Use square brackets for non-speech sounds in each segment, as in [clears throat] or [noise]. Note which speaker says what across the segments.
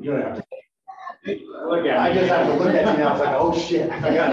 Speaker 1: You don't have to. Look at I just have to look at you now. It's like, oh shit, I forgot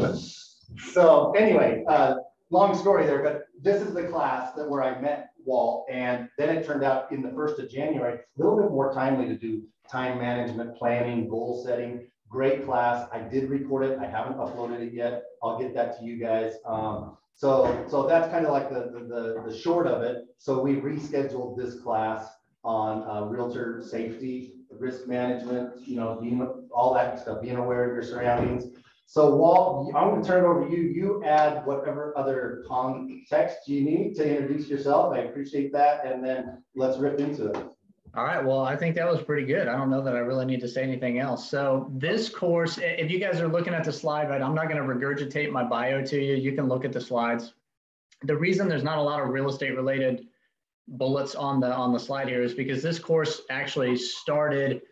Speaker 1: to. [laughs] so anyway, uh, long story there, but this is the class that where I met Walt, and then it turned out in the first of January, a little bit more timely to do time management, planning, goal setting. Great class. I did record it. I haven't uploaded it yet. I'll get that to you guys. Um, so, so that's kind of like the, the, the, the short of it. So we rescheduled this class on uh, realtor safety, risk management, you know, being, all that stuff, being aware of your surroundings. So Walt, I'm going to turn it over to you. You add whatever other context you need to introduce yourself. I appreciate that. And then let's rip into it.
Speaker 2: All right. Well, I think that was pretty good. I don't know that I really need to say anything else. So this course, if you guys are looking at the slide, right, I'm not going to regurgitate my bio to you. You can look at the slides. The reason there's not a lot of real estate related bullets on the on the slide here is because this course actually started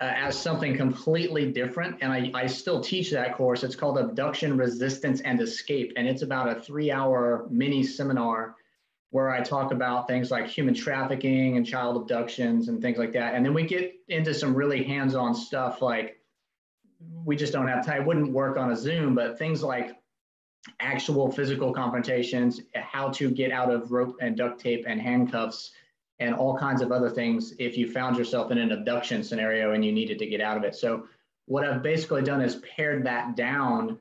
Speaker 2: uh, as something completely different. And I, I still teach that course. It's called Abduction, Resistance, and Escape. And it's about a three hour mini seminar where I talk about things like human trafficking and child abductions and things like that. And then we get into some really hands on stuff like we just don't have time. It wouldn't work on a Zoom, but things like actual physical confrontations, how to get out of rope and duct tape and handcuffs and all kinds of other things if you found yourself in an abduction scenario and you needed to get out of it. So what I've basically done is pared that down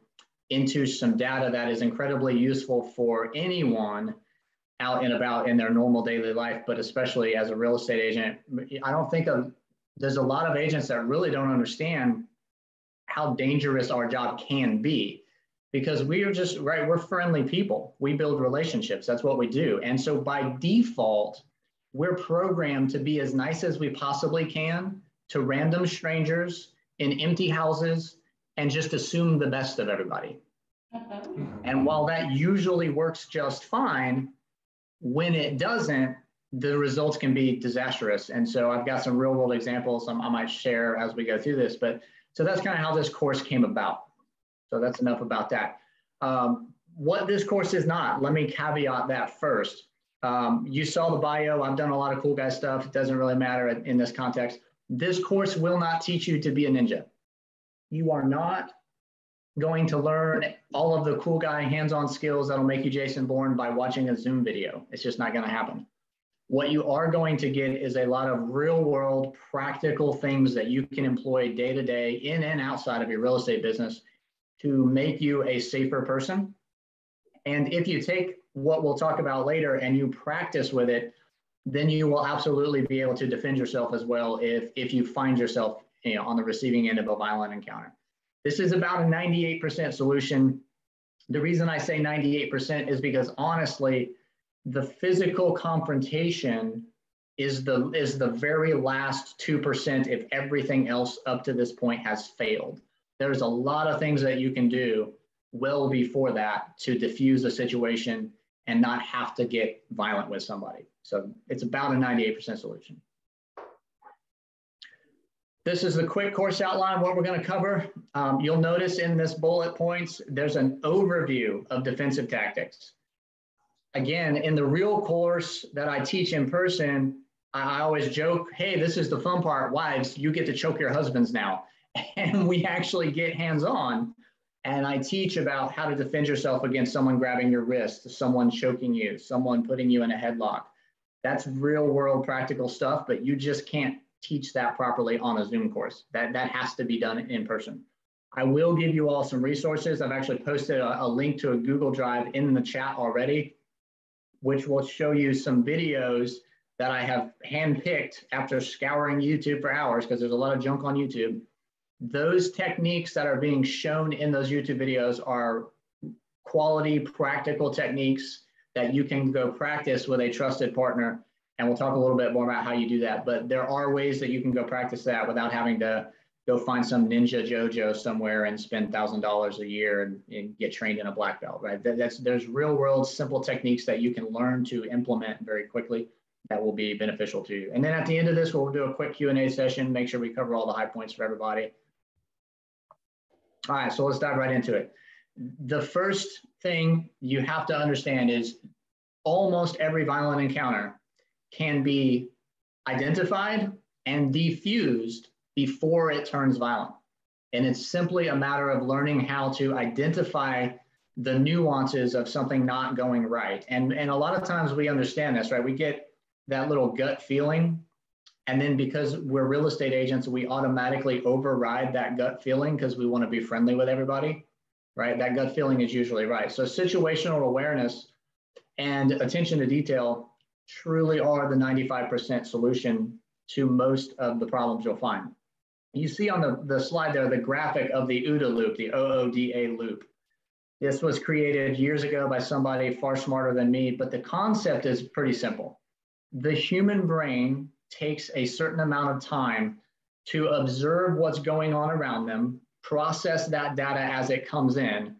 Speaker 2: into some data that is incredibly useful for anyone out and about in their normal daily life, but especially as a real estate agent. I don't think of, there's a lot of agents that really don't understand how dangerous our job can be because we are just right we're friendly people we build relationships that's what we do and so by default we're programmed to be as nice as we possibly can to random strangers in empty houses and just assume the best of everybody. Mm-hmm. And while that usually works just fine, when it doesn't, the results can be disastrous. And so I've got some real world examples I might share as we go through this. But so that's kind of how this course came about. So that's enough about that. Um, what this course is not, let me caveat that first. Um, you saw the bio. I've done a lot of cool guy stuff. It doesn't really matter in this context. This course will not teach you to be a ninja. You are not going to learn all of the cool guy hands-on skills that'll make you Jason Bourne by watching a Zoom video. It's just not going to happen. What you are going to get is a lot of real world practical things that you can employ day to day in and outside of your real estate business to make you a safer person. And if you take what we'll talk about later and you practice with it, then you will absolutely be able to defend yourself as well if, if you find yourself you know, on the receiving end of a violent encounter. This is about a 98% solution. The reason I say 98% is because honestly, the physical confrontation is the is the very last 2% if everything else up to this point has failed. There's a lot of things that you can do well before that to diffuse a situation and not have to get violent with somebody. So it's about a 98% solution. This is the quick course outline, what we're gonna cover. Um, you'll notice in this bullet points, there's an overview of defensive tactics. Again, in the real course that I teach in person, I always joke, hey, this is the fun part, wives, you get to choke your husbands now. [laughs] And we actually get hands-on and I teach about how to defend yourself against someone grabbing your wrist, someone choking you, someone putting you in a headlock. That's real world practical stuff, but you just can't teach that properly on a Zoom course. That, that has to be done in person. I will give you all some resources. I've actually posted a, a link to a Google Drive in the chat already, which will show you some videos that I have handpicked after scouring YouTube for hours because there's a lot of junk on YouTube those techniques that are being shown in those YouTube videos are quality, practical techniques that you can go practice with a trusted partner. And we'll talk a little bit more about how you do that. But there are ways that you can go practice that without having to go find some ninja dojo somewhere and spend thousand dollars a year and, and, get trained in a black belt, right? That's there's real world simple techniques that you can learn to implement very quickly that will be beneficial to you. And then at the end of this, we'll do a quick Q&A session, make sure we cover all the high points for everybody. All right, so let's dive right into it. The first thing you have to understand is almost every violent encounter can be identified and defused before it turns violent. And it's simply a matter of learning how to identify the nuances of something not going right. And, and a lot of times we understand this, right? We get that little gut feeling. And then because we're real estate agents, we automatically override that gut feeling because we want to be friendly with everybody, right? That gut feeling is usually right. So situational awareness and attention to detail truly are the 95% solution to most of the problems you'll find. You see on the, the slide there, the graphic of the OODA loop, the OODA loop. This was created years ago by somebody far smarter than me, but the concept is pretty simple. The human brain takes a certain amount of time to observe what's going on around them, process that data as it comes in,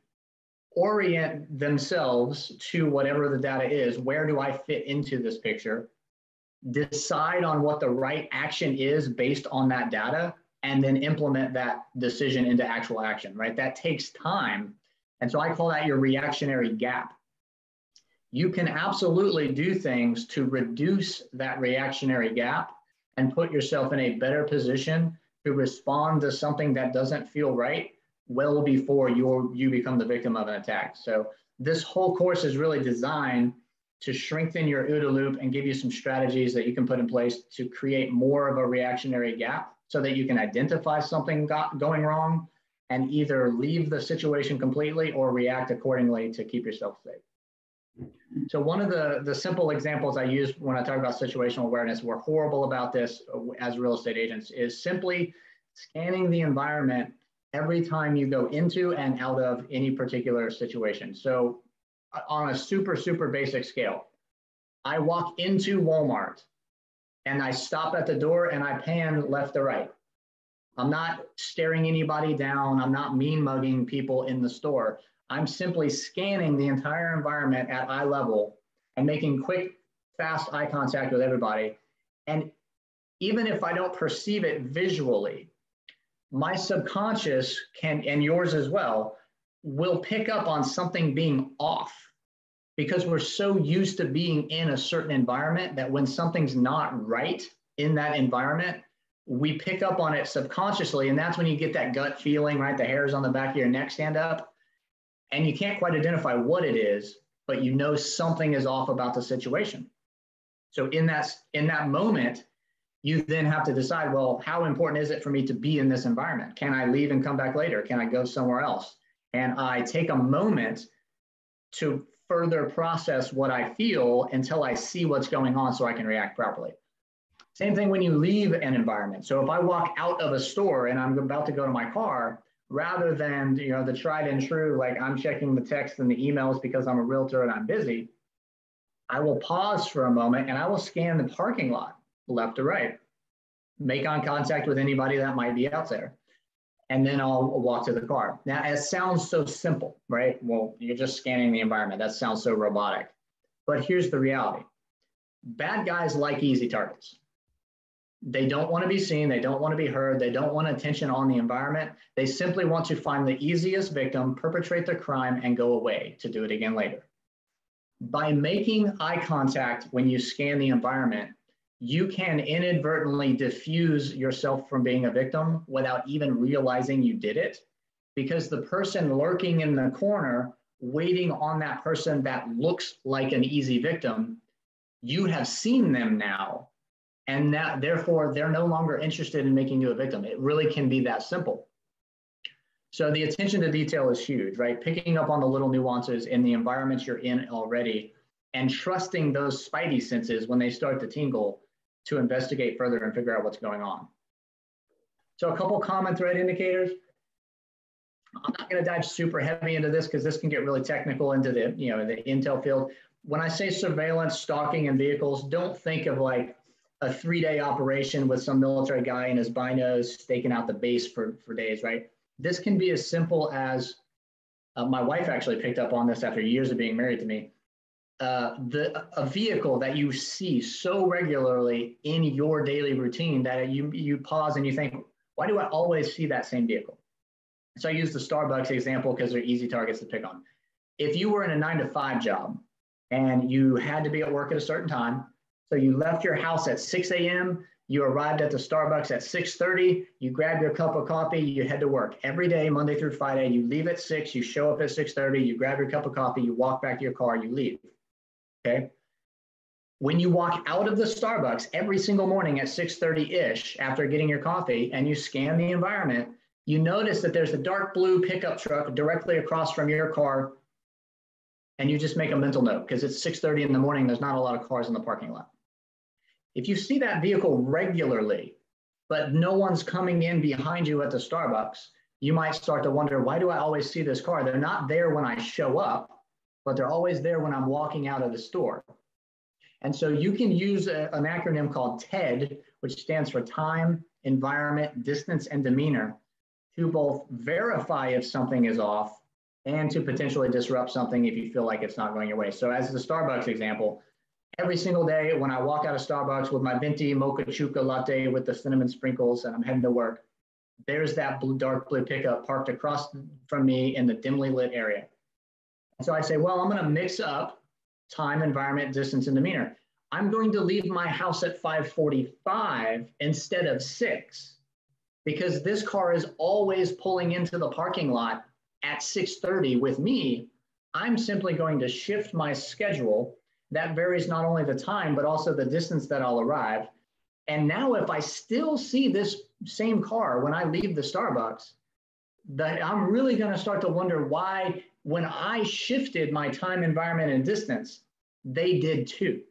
Speaker 2: orient themselves to whatever the data is. Where do I fit into this picture? Decide on what the right action is based on that data, and then implement that decision into actual action, right? That takes time. And so I call that your reactionary gap. You can absolutely do things to reduce that reactionary gap and put yourself in a better position to respond to something that doesn't feel right well before you you become the victim of an attack. So this whole course is really designed to strengthen your OODA loop and give you some strategies that you can put in place to create more of a reactionary gap so that you can identify something got, going wrong and either leave the situation completely or react accordingly to keep yourself safe. So one of the, the simple examples I use when I talk about situational awareness, we're horrible about this as real estate agents, is simply scanning the environment every time you go into and out of any particular situation. So uh, on a super, super basic scale, I walk into Walmart and I stop at the door and I pan left to right. I'm not staring anybody down. I'm not mean mugging people in the store. I'm simply scanning the entire environment at eye level and making quick, fast eye contact with everybody. And even if I don't perceive it visually, my subconscious can, and yours as well, will pick up on something being off because we're so used to being in a certain environment that when something's not right in that environment, we pick up on it subconsciously. And that's when you get that gut feeling, right? The hairs on the back of your neck stand up. And you can't quite identify what it is, but you know something is off about the situation. So in that in that moment, you then have to decide, well, how important is it for me to be in this environment? Can I leave and come back later? Can I go somewhere else? And I take a moment to further process what I feel until I see what's going on so I can react properly. Same thing when you leave an environment. So if I walk out of a store and I'm about to go to my car, rather than you know the tried and true, like I'm checking the text and the emails because I'm a realtor and I'm busy, I will pause for a moment and I will scan the parking lot left to right, make on contact with anybody that might be out there and then I'll walk to the car. Now, it sounds so simple, right? Well, you're just scanning the environment. That sounds so robotic. But here's the reality bad guys like easy targets. They don't want to be seen. They don't want to be heard. They don't want attention on the environment. They simply want to find the easiest victim, perpetrate the crime, and go away to do it again later. By making eye contact when you scan the environment, you can inadvertently diffuse yourself from being a victim without even realizing you did it because the person lurking in the corner waiting on that person that looks like an easy victim you have seen them now and that therefore they're no longer interested in making you a victim it really can be that simple so the attention to detail is huge right picking up on the little nuances in the environments you're in already and trusting those spidey senses when they start to tingle to investigate further and figure out what's going on. So a couple common threat indicators. I'm not going to dive super heavy into this because this can get really technical into the you know the intel field. When I say surveillance, stalking, and vehicles, don't think of like a three-day operation with some military guy in his binos staking out the base for, for days, right? This can be as simple as uh, my wife actually picked up on this after years of being married to me. Uh, the a vehicle that you see so regularly in your daily routine that you you pause and you think, why do I always see that same vehicle? So I use the Starbucks example because they're easy targets to pick on. If you were in a nine to five job and you had to be at work at a certain time, so you left your house at 6 a.m., You arrived at the Starbucks at 6:30, you grab your cup of coffee, you head to work. Every day, Monday through Friday, you leave at 6, you show up at 6:30, you grab your cup of coffee, you walk back to your car, you leave. Okay? When you walk out of the Starbucks every single morning at 6:30-ish after getting your coffee and you scan the environment, you notice that there's a dark blue pickup truck directly across from your car and you just make a mental note because it's 6:30 in the morning there's not a lot of cars in the parking lot. If you see that vehicle regularly but no one's coming in behind you at the Starbucks, you might start to wonder why do I always see this car? They're not there when I show up, but they're always there when I'm walking out of the store. And so you can use a, an acronym called TED, which stands for time, environment, distance, and demeanor to both verify if something is off and to potentially disrupt something if you feel like it's not going your way. So as the Starbucks example, every single day when I walk out of Starbucks with my venti mocha chuka latte with the cinnamon sprinkles and I'm heading to work, there's that blue, dark blue pickup parked across from me in the dimly lit area. And so I say, well, I'm going to mix up time, environment, distance, and demeanor. I'm going to leave my house at 545 instead of 6 because this car is always pulling into the parking lot at 6.30 with me, I'm simply going to shift my schedule. That varies not only the time, but also the distance that I'll arrive. And now if I still see this same car when I leave the Starbucks, that I'm really going to start to wonder why when I shifted my time, environment, and distance, they did too.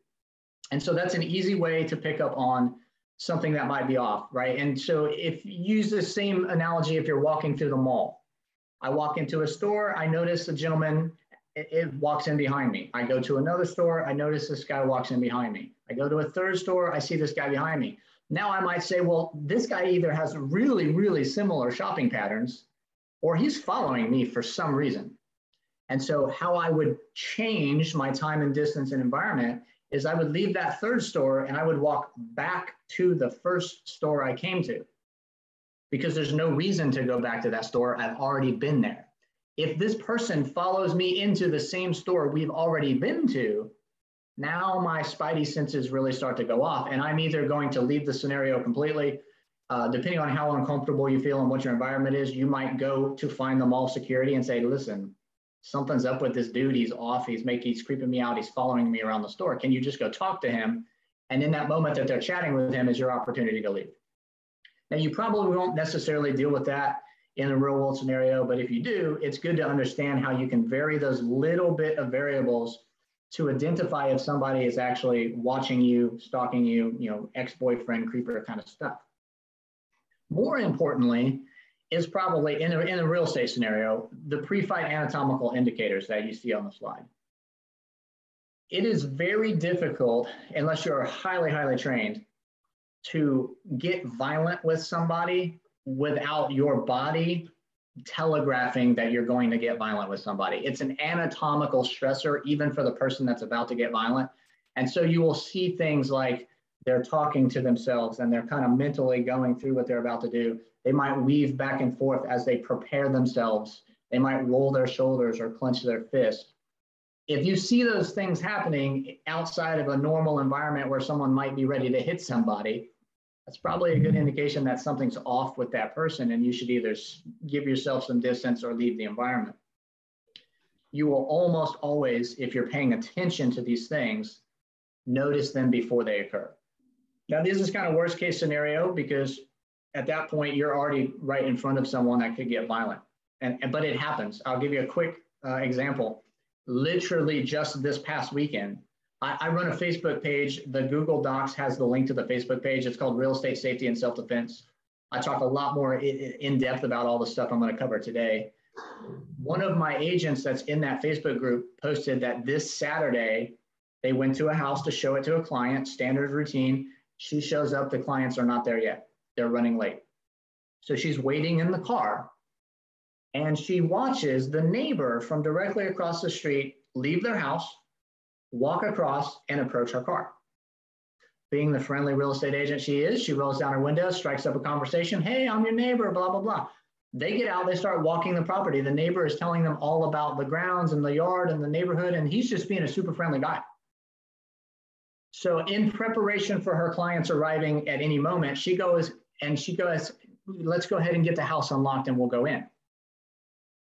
Speaker 2: And so that's an easy way to pick up on something that might be off, right? And so if you use the same analogy if you're walking through the mall, I walk into a store, I notice a gentleman it, it, walks in behind me. I go to another store, I notice this guy walks in behind me. I go to a third store, I see this guy behind me. Now I might say, well, this guy either has really, really similar shopping patterns or he's following me for some reason. And so, how I would change my time and distance and environment is I would leave that third store and I would walk back to the first store I came to because there's no reason to go back to that store. I've already been there. If this person follows me into the same store we've already been to, now my spidey senses really start to go off. And I'm either going to leave the scenario completely, uh, depending on how uncomfortable you feel and what your environment is, you might go to find the mall security and say, listen, something's up with this dude. He's off. He's making, he's creeping me out. He's following me around the store. Can you just go talk to him? And in that moment that they're chatting with him is your opportunity to leave. Now, you probably won't necessarily deal with that in a real world scenario, but if you do, it's good to understand how you can vary those little bit of variables to identify if somebody is actually watching you, stalking you, you know, ex-boyfriend, creeper kind of stuff. More importantly, is probably in a, in a real estate scenario, the pre-fight anatomical indicators that you see on the slide. It is very difficult, unless you're highly, highly trained, to get violent with somebody without your body telegraphing that you're going to get violent with somebody. It's an anatomical stressor, even for the person that's about to get violent. And so you will see things like they're talking to themselves and they're kind of mentally going through what they're about to do. They might weave back and forth as they prepare themselves. They might roll their shoulders or clench their fist. If you see those things happening outside of a normal environment where someone might be ready to hit somebody, that's probably a good indication that something's off with that person and you should either give yourself some distance or leave the environment. You will almost always, if you're paying attention to these things, notice them before they occur. Now, this is kind of worst case scenario because at that point you're already right in front of someone that could get violent. And, and but it happens. I'll give you a quick uh, example. Literally just this past weekend, I, I, run a Facebook page. The Google Docs has the link to the Facebook page. It's called Real Estate Safety and Self Defense. I talk a lot more in, in depth about all the stuff I'm going to cover today. One of my agents that's in that Facebook group posted that this Saturday they went to a house to show it to a client, standard routine. She shows up, the clients are not there yet. They're running late. So she's waiting in the car and she watches the neighbor from directly across the street leave their house, walk across, and approach her car. Being the friendly real estate agent she is, she rolls down her window, strikes up a conversation. Hey, I'm your neighbor, blah, blah, blah. They get out, they start walking the property. The neighbor is telling them all about the grounds and the yard and the neighborhood, and he's just being a super friendly guy. So in preparation for her clients arriving at any moment, she goes and she goes, let's go ahead and get the house unlocked and we'll go in.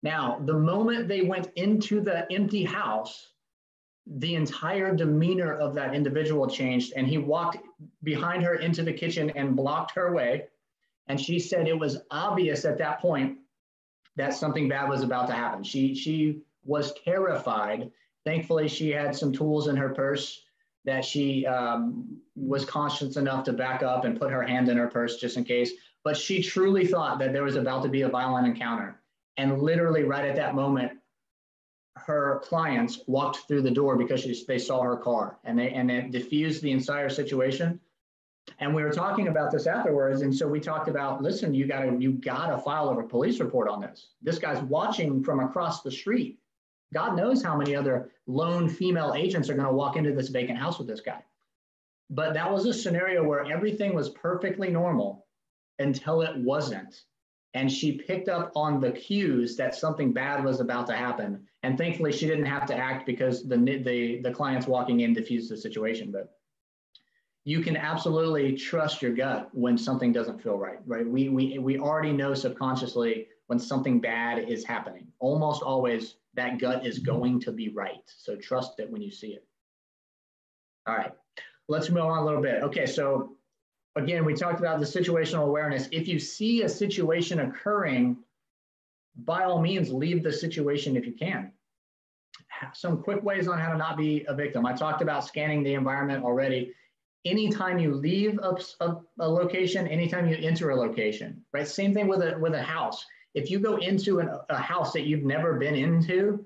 Speaker 2: Now, the moment they went into the empty house, the entire demeanor of that individual changed and he walked behind her into the kitchen and blocked her way. And she said it was obvious at that point that something bad was about to happen. She, she was terrified. Thankfully, she had some tools in her purse that she um, was conscious enough to back up and put her hand in her purse just in case. But she truly thought that there was about to be a violent encounter. And literally, right at that moment, her clients walked through the door because she, they saw her car and they and it diffused the entire situation. And we were talking about this afterwards, and so we talked about, listen, you gotta you gotta file a police report on this. This guy's watching from across the street. God knows how many other lone female agents are going to walk into this vacant house with this guy. But that was a scenario where everything was perfectly normal until it wasn't. And she picked up on the cues that something bad was about to happen. And thankfully, she didn't have to act because the, the, the clients walking in diffused the situation. But you can absolutely trust your gut when something doesn't feel right, right? We, we, we already know subconsciously when something bad is happening. Almost always that gut is going to be right. So trust it when you see it. All right, let's move on a little bit. Okay, so again, we talked about the situational awareness. If you see a situation occurring, by all means, leave the situation if you can. Some quick ways on how to not be a victim. I talked about scanning the environment already. Anytime you leave a, a, a location, anytime you enter a location, right? Same thing with a, with a house if you go into an, a house that you've never been into,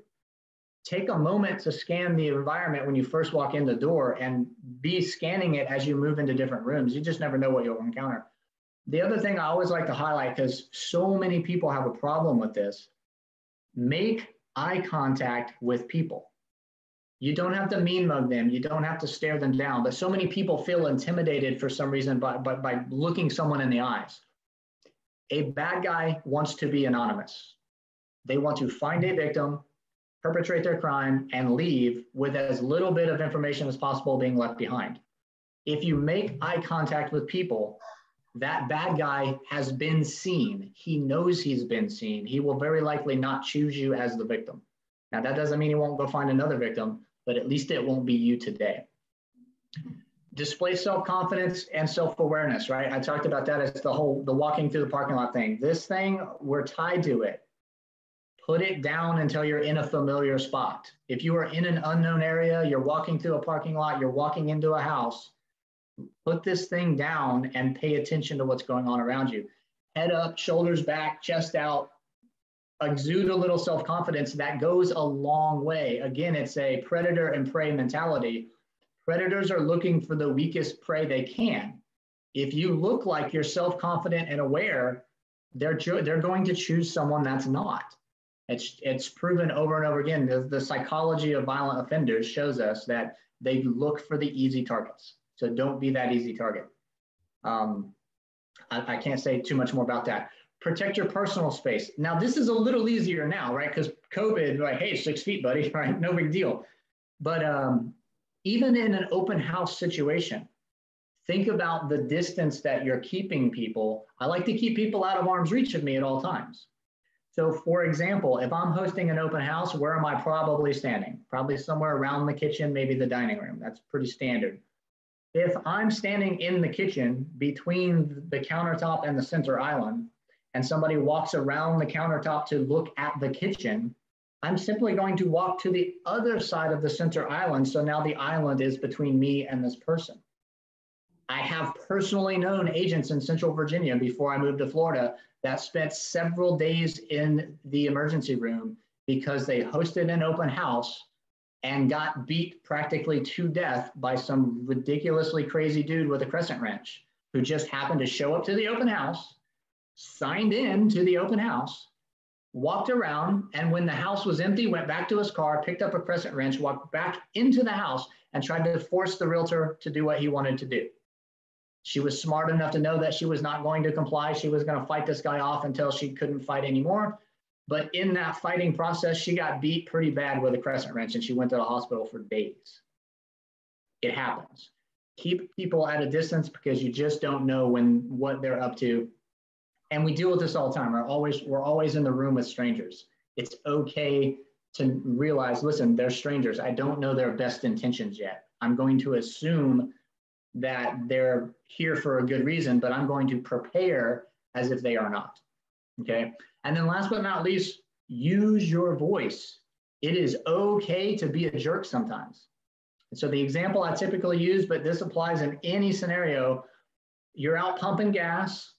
Speaker 2: take a moment to scan the environment when you first walk in the door and be scanning it as you move into different rooms. You just never know what you'll encounter. The other thing I always like to highlight, because so many people have a problem with this, make eye contact with people. You don't have to mean mug them. You don't have to stare them down. But so many people feel intimidated for some reason by, by, by looking someone in the eyes. A bad guy wants to be anonymous. They want to find a victim, perpetrate their crime, and leave with as little bit of information as possible being left behind. If you make eye contact with people, that bad guy has been seen. He knows he's been seen. He will very likely not choose you as the victim. Now, that doesn't mean he won't go find another victim, but at least it won't be you today display self-confidence and self-awareness, right? I talked about that as the whole, the walking through the parking lot thing. This thing, we're tied to it. Put it down until you're in a familiar spot. If you are in an unknown area, you're walking through a parking lot, you're walking into a house, put this thing down and pay attention to what's going on around you. Head up, shoulders back, chest out, exude a little self-confidence. That goes a long way. Again, it's a predator and prey mentality Predators are looking for the weakest prey they can. If you look like you're self confident and aware, they're, they're going to choose someone that's not. It's, it's proven over and over again. The, the psychology of violent offenders shows us that they look for the easy targets. So don't be that easy target. Um, I, I can't say too much more about that. Protect your personal space. Now, this is a little easier now, right? Because COVID, like, hey, six feet, buddy, [laughs] right? No big deal. But um, even in an open house situation, think about the distance that you're keeping people. I like to keep people out of arm's reach of me at all times. So, for example, if I'm hosting an open house, where am I probably standing? Probably somewhere around the kitchen, maybe the dining room. That's pretty standard. If I'm standing in the kitchen between the countertop and the center island, and somebody walks around the countertop to look at the kitchen, I'm simply going to walk to the other side of the center island. So now the island is between me and this person. I have personally known agents in Central Virginia before I moved to Florida that spent several days in the emergency room because they hosted an open house and got beat practically to death by some ridiculously crazy dude with a crescent wrench who just happened to show up to the open house, signed in to the open house, walked around, and when the house was empty, went back to his car, picked up a crescent wrench, walked back into the house, and tried to force the realtor to do what he wanted to do. She was smart enough to know that she was not going to comply. She was going to fight this guy off until she couldn't fight anymore. But in that fighting process, she got beat pretty bad with a crescent wrench and she went to the hospital for days. It happens. keep people at a distance because you just don't know when what they're up to. And we deal with this all the time. We're always we're always in the room with strangers. It's okay to realize, listen, they're strangers. I don't know their best intentions yet. I'm going to assume that they're here for a good reason, but I'm going to prepare as if they are not. Okay. And then last but not least, use your voice. It is okay to be a jerk sometimes. And so the example I typically use, but this applies in any scenario, you're out pumping gas,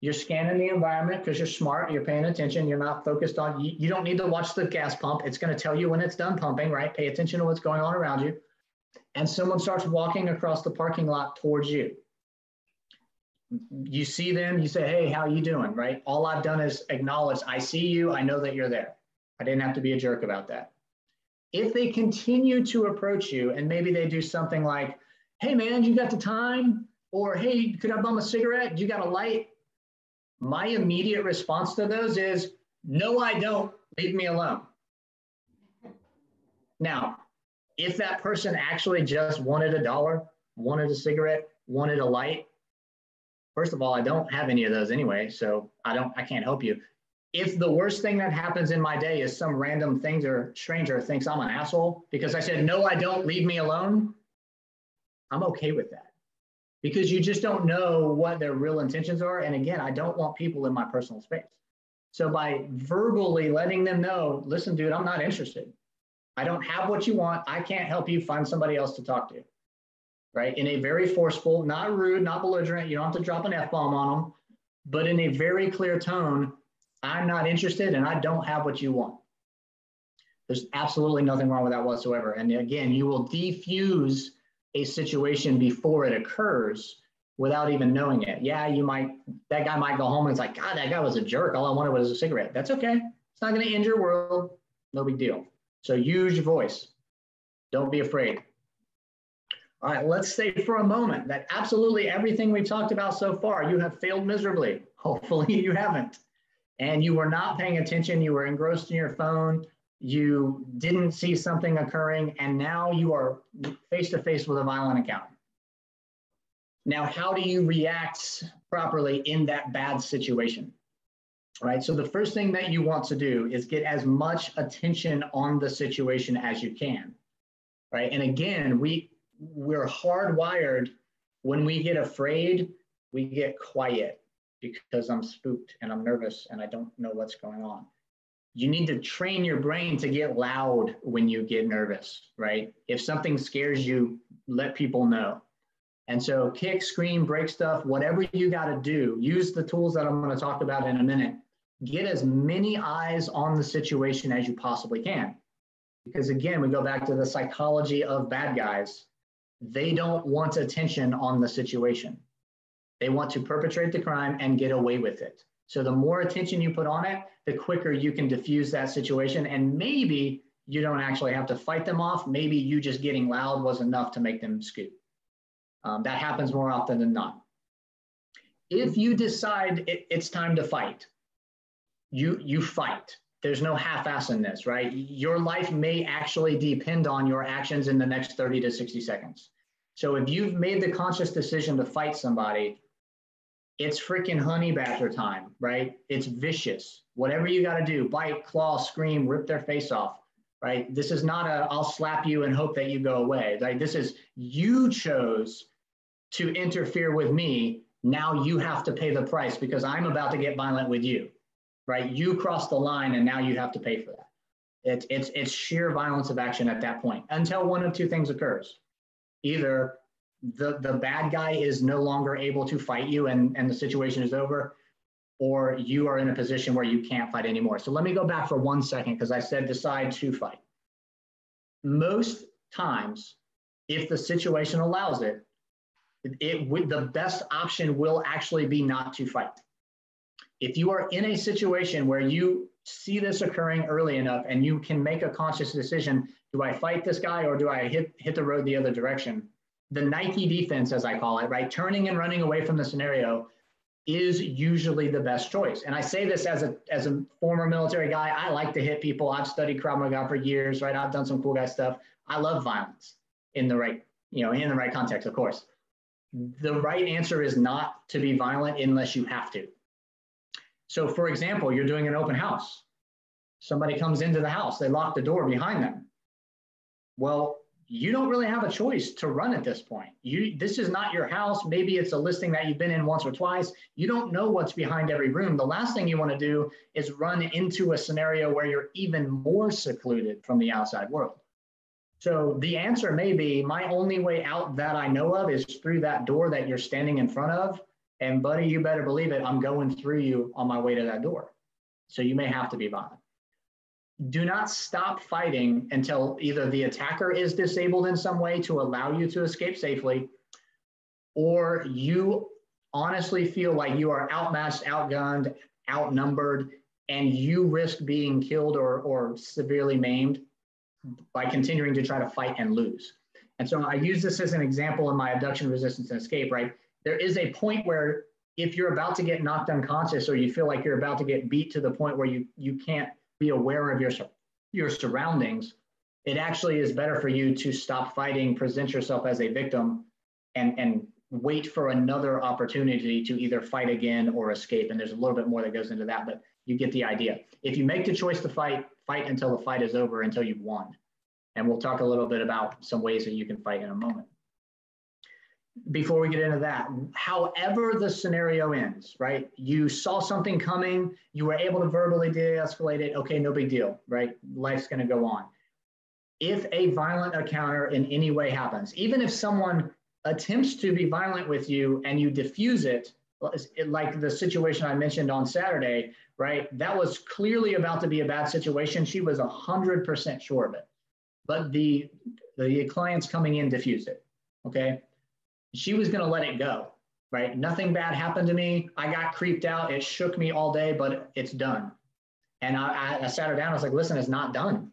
Speaker 2: you're scanning the environment because you're smart, you're paying attention, you're not focused on, you, you don't need to watch the gas pump. It's going to tell you when it's done pumping, right? Pay attention to what's going on around you. And someone starts walking across the parking lot towards you. You see them, you say, hey, how you doing, right? All I've done is acknowledge, I see you, I know that you're there. I didn't have to be a jerk about that. If they continue to approach you and maybe they do something like, hey man, you got the time? Or hey, could I bum a cigarette? You got a light? My immediate response to those is, no, I don't. Leave me alone. Now, if that person actually just wanted a dollar, wanted a cigarette, wanted a light, first of all, I don't have any of those anyway, so I don't, I can't help you if the worst thing that happens in my day is some random thing or stranger thinks I'm an asshole because I said, no, I don't, leave me alone, I'm okay with that because you just don't know what their real intentions are. And again, I don't want people in my personal space. So by verbally letting them know, listen, dude, I'm not interested. I don't have what you want. I can't help you find somebody else to talk to. Right. In a very forceful, not rude, not belligerent. You don't have to drop an F bomb on them, but in a very clear tone, I'm not interested and I don't have what you want. There's absolutely nothing wrong with that whatsoever. And again, you will defuse a situation before it occurs without even knowing it. Yeah, you might, that guy might go home and it's like, God, that guy was a jerk. All I wanted was a cigarette. That's okay. It's not going to end your world. No big deal. So use your voice. Don't be afraid. All right, let's say for a moment that absolutely everything we've talked about so far, you have failed miserably. [laughs] Hopefully you haven't and you were not paying attention, you were engrossed in your phone, you didn't see something occurring, and now you are face to face with a violent encounter. Now, how do you react properly in that bad situation? Right. So the first thing that you want to do is get as much attention on the situation as you can. Right. And again, we we're hardwired when we get afraid, we get quiet because I'm spooked and I'm nervous and I don't know what's going on. You need to train your brain to get loud when you get nervous, right? If something scares you, let people know. And so, kick, scream, break stuff, whatever you got to do, use the tools that I'm going to talk about in a minute. Get as many eyes on the situation as you possibly can. Because again, we go back to the psychology of bad guys. They don't want attention on the situation. They want to perpetrate the crime and get away with it. So the more attention you put on it, the quicker you can diffuse that situation. And maybe you don't actually have to fight them off. Maybe you just getting loud was enough to make them scoot. Um, that happens more often than not. If you decide it, it's time to fight, you, you fight. There's no half-ass in this, right? Your life may actually depend on your actions in the next 30 to 60 seconds. So if you've made the conscious decision to fight somebody, it's freaking honey badger time, right? It's vicious. Whatever you got to do, bite, claw, scream, rip their face off, right? This is not a I'll slap you and hope that you go away. Like this is you chose to interfere with me. Now you have to pay the price because I'm about to get violent with you, right? You crossed the line and now you have to pay for that. It's it's it's sheer violence of action at that point until one of two things occurs. Either the, the bad guy is no longer able to fight you and, and the situation is over, or you are in a position where you can't fight anymore. So let me go back for one second because I said decide to fight. Most times, if the situation allows it, it would the best option will actually be not to fight. If you are in a situation where you see this occurring early enough and you can make a conscious decision, do I fight this guy or do I hit hit the road the other direction? the Nike defense, as I call it, right, turning and running away from the scenario is usually the best choice. And I say this as a as a former military guy. I like to hit people. I've studied Krav Maga for years, right? I've done some cool guy stuff. I love violence in the right, you know, in the right context, of course. the right answer is not to be violent unless you have to. So, for example, you're doing an open house. Somebody comes into the house, they lock the door behind them. Well, you don't really have a choice to run at this point. You this is not your house. Maybe it's a listing that you've been in once or twice. You don't know what's behind every room. The last thing you want to do is run into a scenario where you're even more secluded from the outside world. So the answer may be my only way out that I know of is through that door that you're standing in front of. And buddy, you better believe it, I'm going through you on my way to that door. So you may have to be violent do not stop fighting until either the attacker is disabled in some way to allow you to escape safely, or you honestly feel like you are outmatched, outgunned, outnumbered, and you risk being killed or, or severely maimed by continuing to try to fight and lose. And so I use this as an example in my abduction resistance and escape, right? There is a point where if you're about to get knocked unconscious or you feel like you're about to get beat to the point where you, you can't be aware of your, your surroundings, it actually is better for you to stop fighting, present yourself as a victim, and, and wait for another opportunity to either fight again or escape. And there's a little bit more that goes into that, but you get the idea. If you make the choice to fight, fight until the fight is over, until you've won. And we'll talk a little bit about some ways that you can fight in a moment before we get into that, however the scenario ends, right? You saw something coming, you were able to verbally de escalate it, okay, no big deal, right? Life's gonna go on. If a violent encounter in any way happens, even if someone attempts to be violent with you and you diffuse it, like the situation I mentioned on Saturday, right? That was clearly about to be a bad situation. She was 100% sure of it. But the, the clients coming in diffused it, okay? She was going to let it go, right? Nothing bad happened to me. I got creeped out. It shook me all day, but it's done. And I, I sat her down. I was like, listen, it's not done.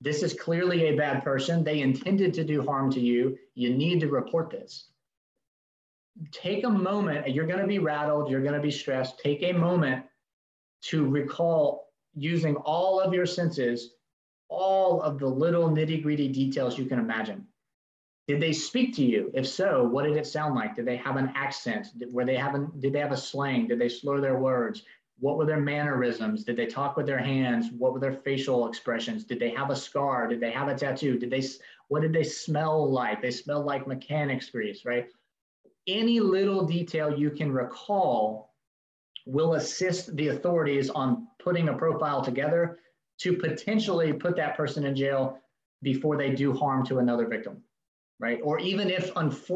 Speaker 2: This is clearly a bad person. They intended to do harm to you. You need to report this. Take a moment. You're going to be rattled. You're going to be stressed. Take a moment to recall using all of your senses, all of the little nitty gritty details you can imagine. Did they speak to you? If so, what did it sound like? Did they have an accent? Did, were they having, did they have a slang? Did they slur their words? What were their mannerisms? Did they talk with their hands? What were their facial expressions? Did they have a scar? Did they have a tattoo? Did they, what did they smell like? They smelled like mechanics grease, right? Any little detail you can recall will assist the authorities on putting a profile together to potentially put that person in jail before they do harm to another victim right? Or even if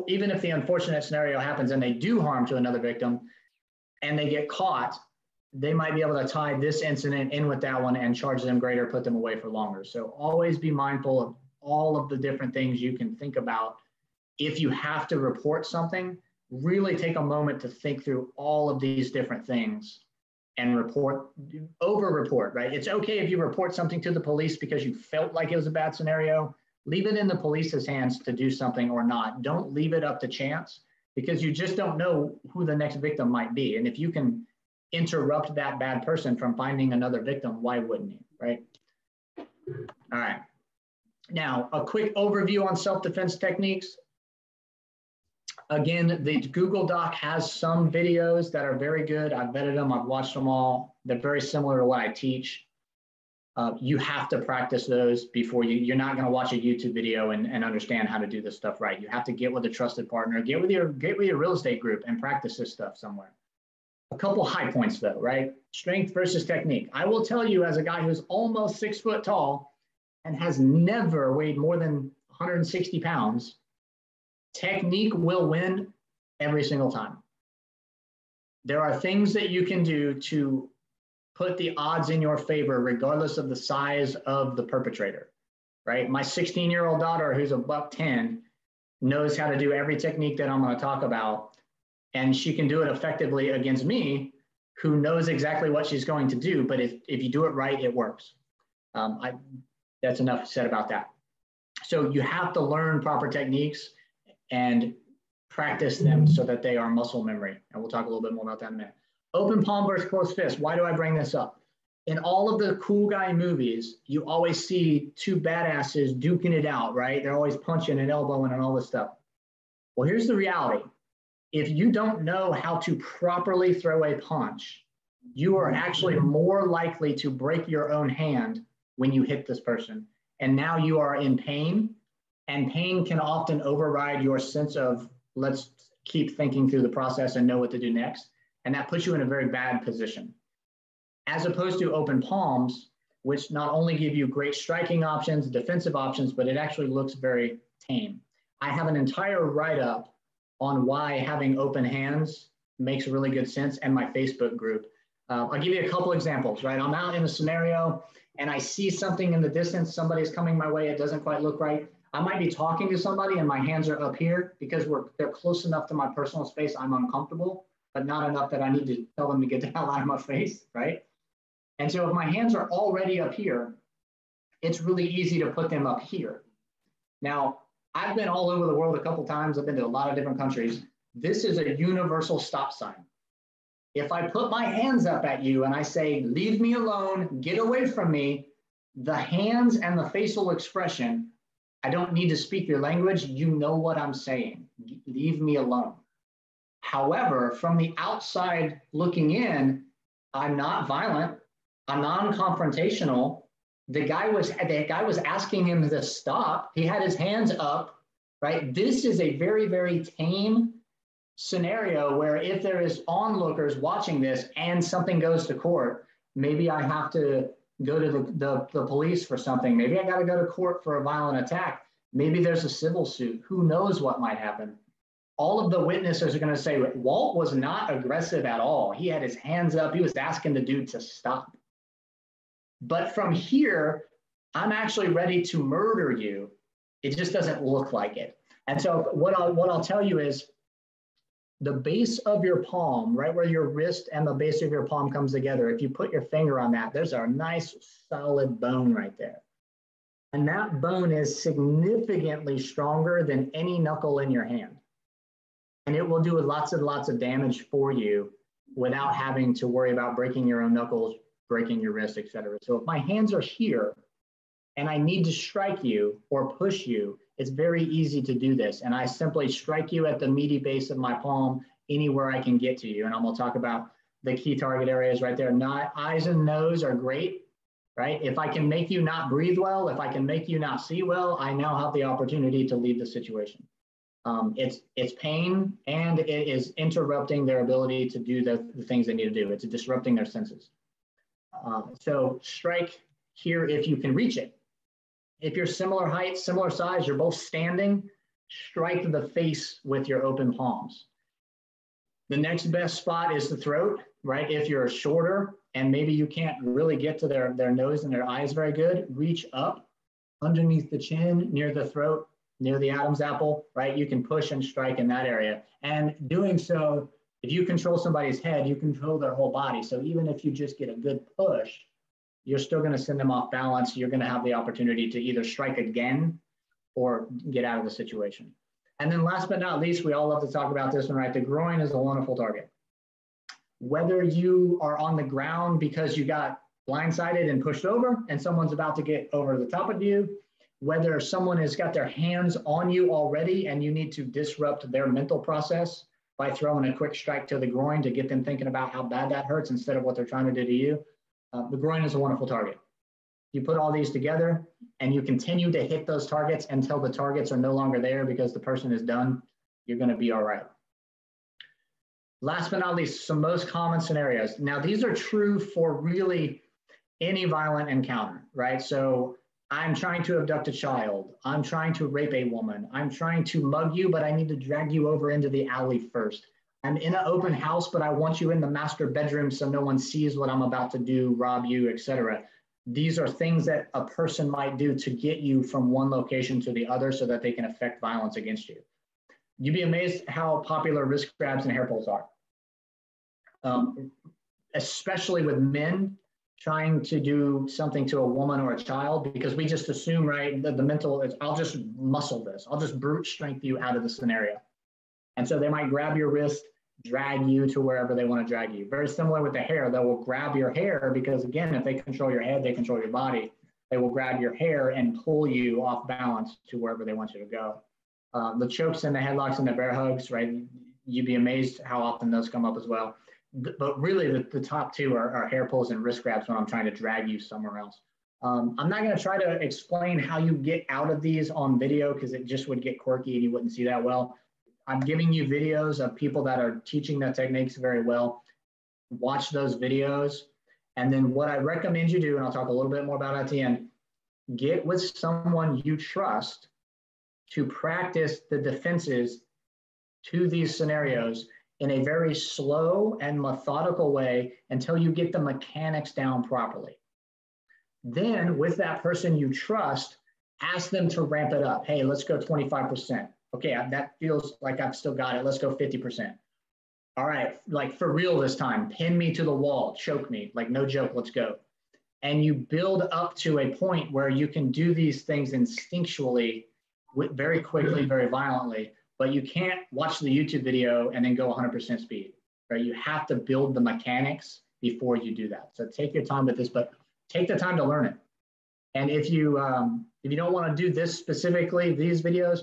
Speaker 2: even if the unfortunate scenario happens and they do harm to another victim, and they get caught, they might be able to tie this incident in with that one and charge them greater, put them away for longer. So always be mindful of all of the different things you can think about. If you have to report something, really take a moment to think through all of these different things and report over report right it's okay if you report something to the police because you felt like it was a bad scenario leave it in the police's hands to do something or not. Don't leave it up to chance because you just don't know who the next victim might be. And if you can interrupt that bad person from finding another victim, why wouldn't you, right? All right. Now, a quick overview on self-defense techniques. Again, the Google Doc has some videos that are very good. I've vetted them, I've watched them all. They're very similar to what I teach uh, you have to practice those before you, you're not going to watch a YouTube video and, and understand how to do this stuff right. You have to get with a trusted partner, get with your, get with your real estate group and practice this stuff somewhere. A couple high points though, right? Strength versus technique. I will tell you as a guy who's almost six foot tall and has never weighed more than 160 pounds, technique will win every single time. There are things that you can do to put the odds in your favor, regardless of the size of the perpetrator, right? My 16 year old daughter, who's a buck 10, knows how to do every technique that I'm going to talk about. And she can do it effectively against me, who knows exactly what she's going to do. But if, if you do it right, it works. Um, I, that's enough said about that. So you have to learn proper techniques and practice them so that they are muscle memory. And we'll talk a little bit more about that in a minute. Open palm versus closed fist. Why do I bring this up? In all of the cool guy movies, you always see two badasses duking it out, right? They're always punching and elbowing and all this stuff. Well, here's the reality if you don't know how to properly throw a punch, you are actually more likely to break your own hand when you hit this person. And now you are in pain, and pain can often override your sense of let's keep thinking through the process and know what to do next. And that puts you in a very bad position. As opposed to open palms, which not only give you great striking options, defensive options, but it actually looks very tame. I have an entire write up on why having open hands makes really good sense and my Facebook group. Uh, I'll give you a couple examples, right? I'm out in a scenario and I see something in the distance, somebody's coming my way, it doesn't quite look right. I might be talking to somebody and my hands are up here because we're they're close enough to my personal space, I'm uncomfortable, but not enough that I need to tell them to get the [laughs] hell out of my face, right? And so if my hands are already up here, it's really easy to put them up here. Now, I've been all over the world a couple times. I've been to a lot of different countries. This is a universal stop sign. If I put my hands up at you and I say, leave me alone, get away from me, the hands and the facial expression, I don't need to speak your language. You know what I'm saying. Leave me alone. However, from the outside looking in, I'm not violent. I'm non-confrontational the guy was the guy was asking him to stop. He had his hands up, right? This is a very very tame scenario where if there is onlookers watching this and something goes to court, maybe I have to go to the, the, the police for something. Maybe I got to go to court for a violent attack. Maybe there's a civil suit. Who knows what might happen? All of the witnesses are going to say Walt was not aggressive at all. He had his hands up. He was asking the dude to stop. But from here, I'm actually ready to murder you. It just doesn't look like it. And so what I'll, what I'll tell you is the base of your palm, right where your wrist and the base of your palm comes together, if you put your finger on that, there's a nice solid bone right there. And that bone is significantly stronger than any knuckle in your hand. And it will do lots and lots of damage for you without having to worry about breaking your own knuckles breaking your wrist, etc. So if my hands are here and I need to strike you or push you, it's very easy to do this. And I simply strike you at the meaty base of my palm anywhere I can get to you. And I'm gonna talk about the key target areas right there. Not eyes and nose are great, right? If I can make you not breathe well, if I can make you not see well, I now have the opportunity to leave the situation. Um, it's it's pain and it is interrupting their ability to do the, the things they need to do. It's disrupting their senses. Um, so strike here if you can reach it. If you're similar height, similar size, you're both standing, strike the face with your open palms. The next best spot is the throat, right? If you're shorter and maybe you can't really get to their, their nose and their eyes very good, reach up underneath the chin, near the throat, near the Adam's apple, right? You can push and strike in that area. And doing so if you control somebody's head, you control their whole body. So even if you just get a good push, you're still going to send them off balance. You're going to have the opportunity to either strike again or get out of the situation. And then last but not least, we all love to talk about this one, right? The groin is a wonderful target. Whether you are on the ground because you got blindsided and pushed over and someone's about to get over the top of you, whether someone has got their hands on you already and you need to disrupt their mental process, by throwing a quick strike to the groin to get them thinking about how bad that hurts instead of what they're trying to do to you. Uh, the groin is a wonderful target. You put all these together and you continue to hit those targets until the targets are no longer there because the person is done, you're going to be all right. Last but not least, some most common scenarios. Now, these are true for really any violent encounter, right? So I'm trying to abduct a child. I'm trying to rape a woman. I'm trying to mug you, but I need to drag you over into the alley first. I'm in an open house, but I want you in the master bedroom so no one sees what I'm about to do, rob you, etc. These are things that a person might do to get you from one location to the other so that they can affect violence against you. You'd be amazed how popular wrist grabs and hair pulls are. Um, especially with men, trying to do something to a woman or a child because we just assume, right, that the mental is, I'll just muscle this, I'll just brute strength you out of the scenario. And so they might grab your wrist, drag you to wherever they want to drag you. Very similar with the hair, they will grab your hair because, again, if they control your head, they control your body. They will grab your hair and pull you off balance to wherever they want you to go. Uh, the chokes and the headlocks and the bear hugs, right? you'd be amazed how often those come up as well. But really, the, the top two are, are hair pulls and wrist grabs when I'm trying to drag you somewhere else. Um, I'm not going to try to explain how you get out of these on video because it just would get quirky and you wouldn't see that well. I'm giving you videos of people that are teaching the techniques very well. Watch those videos. And then what I recommend you do, and I'll talk a little bit more about it at the end, get with someone you trust to practice the defenses to these scenarios in a very slow and methodical way until you get the mechanics down properly. Then, with that person you trust, ask them to ramp it up. Hey, let's go 25%. Okay, that feels like I've still got it. Let's go 50%. All right, like for real this time, pin me to the wall, choke me, like no joke, let's go. And you build up to a point where you can do these things instinctually, very quickly, very violently, but you can't watch the YouTube video and then go 100% speed, right? You have to build the mechanics before you do that. So take your time with this, but take the time to learn it. And if you um, if you don't want to do this specifically, these videos,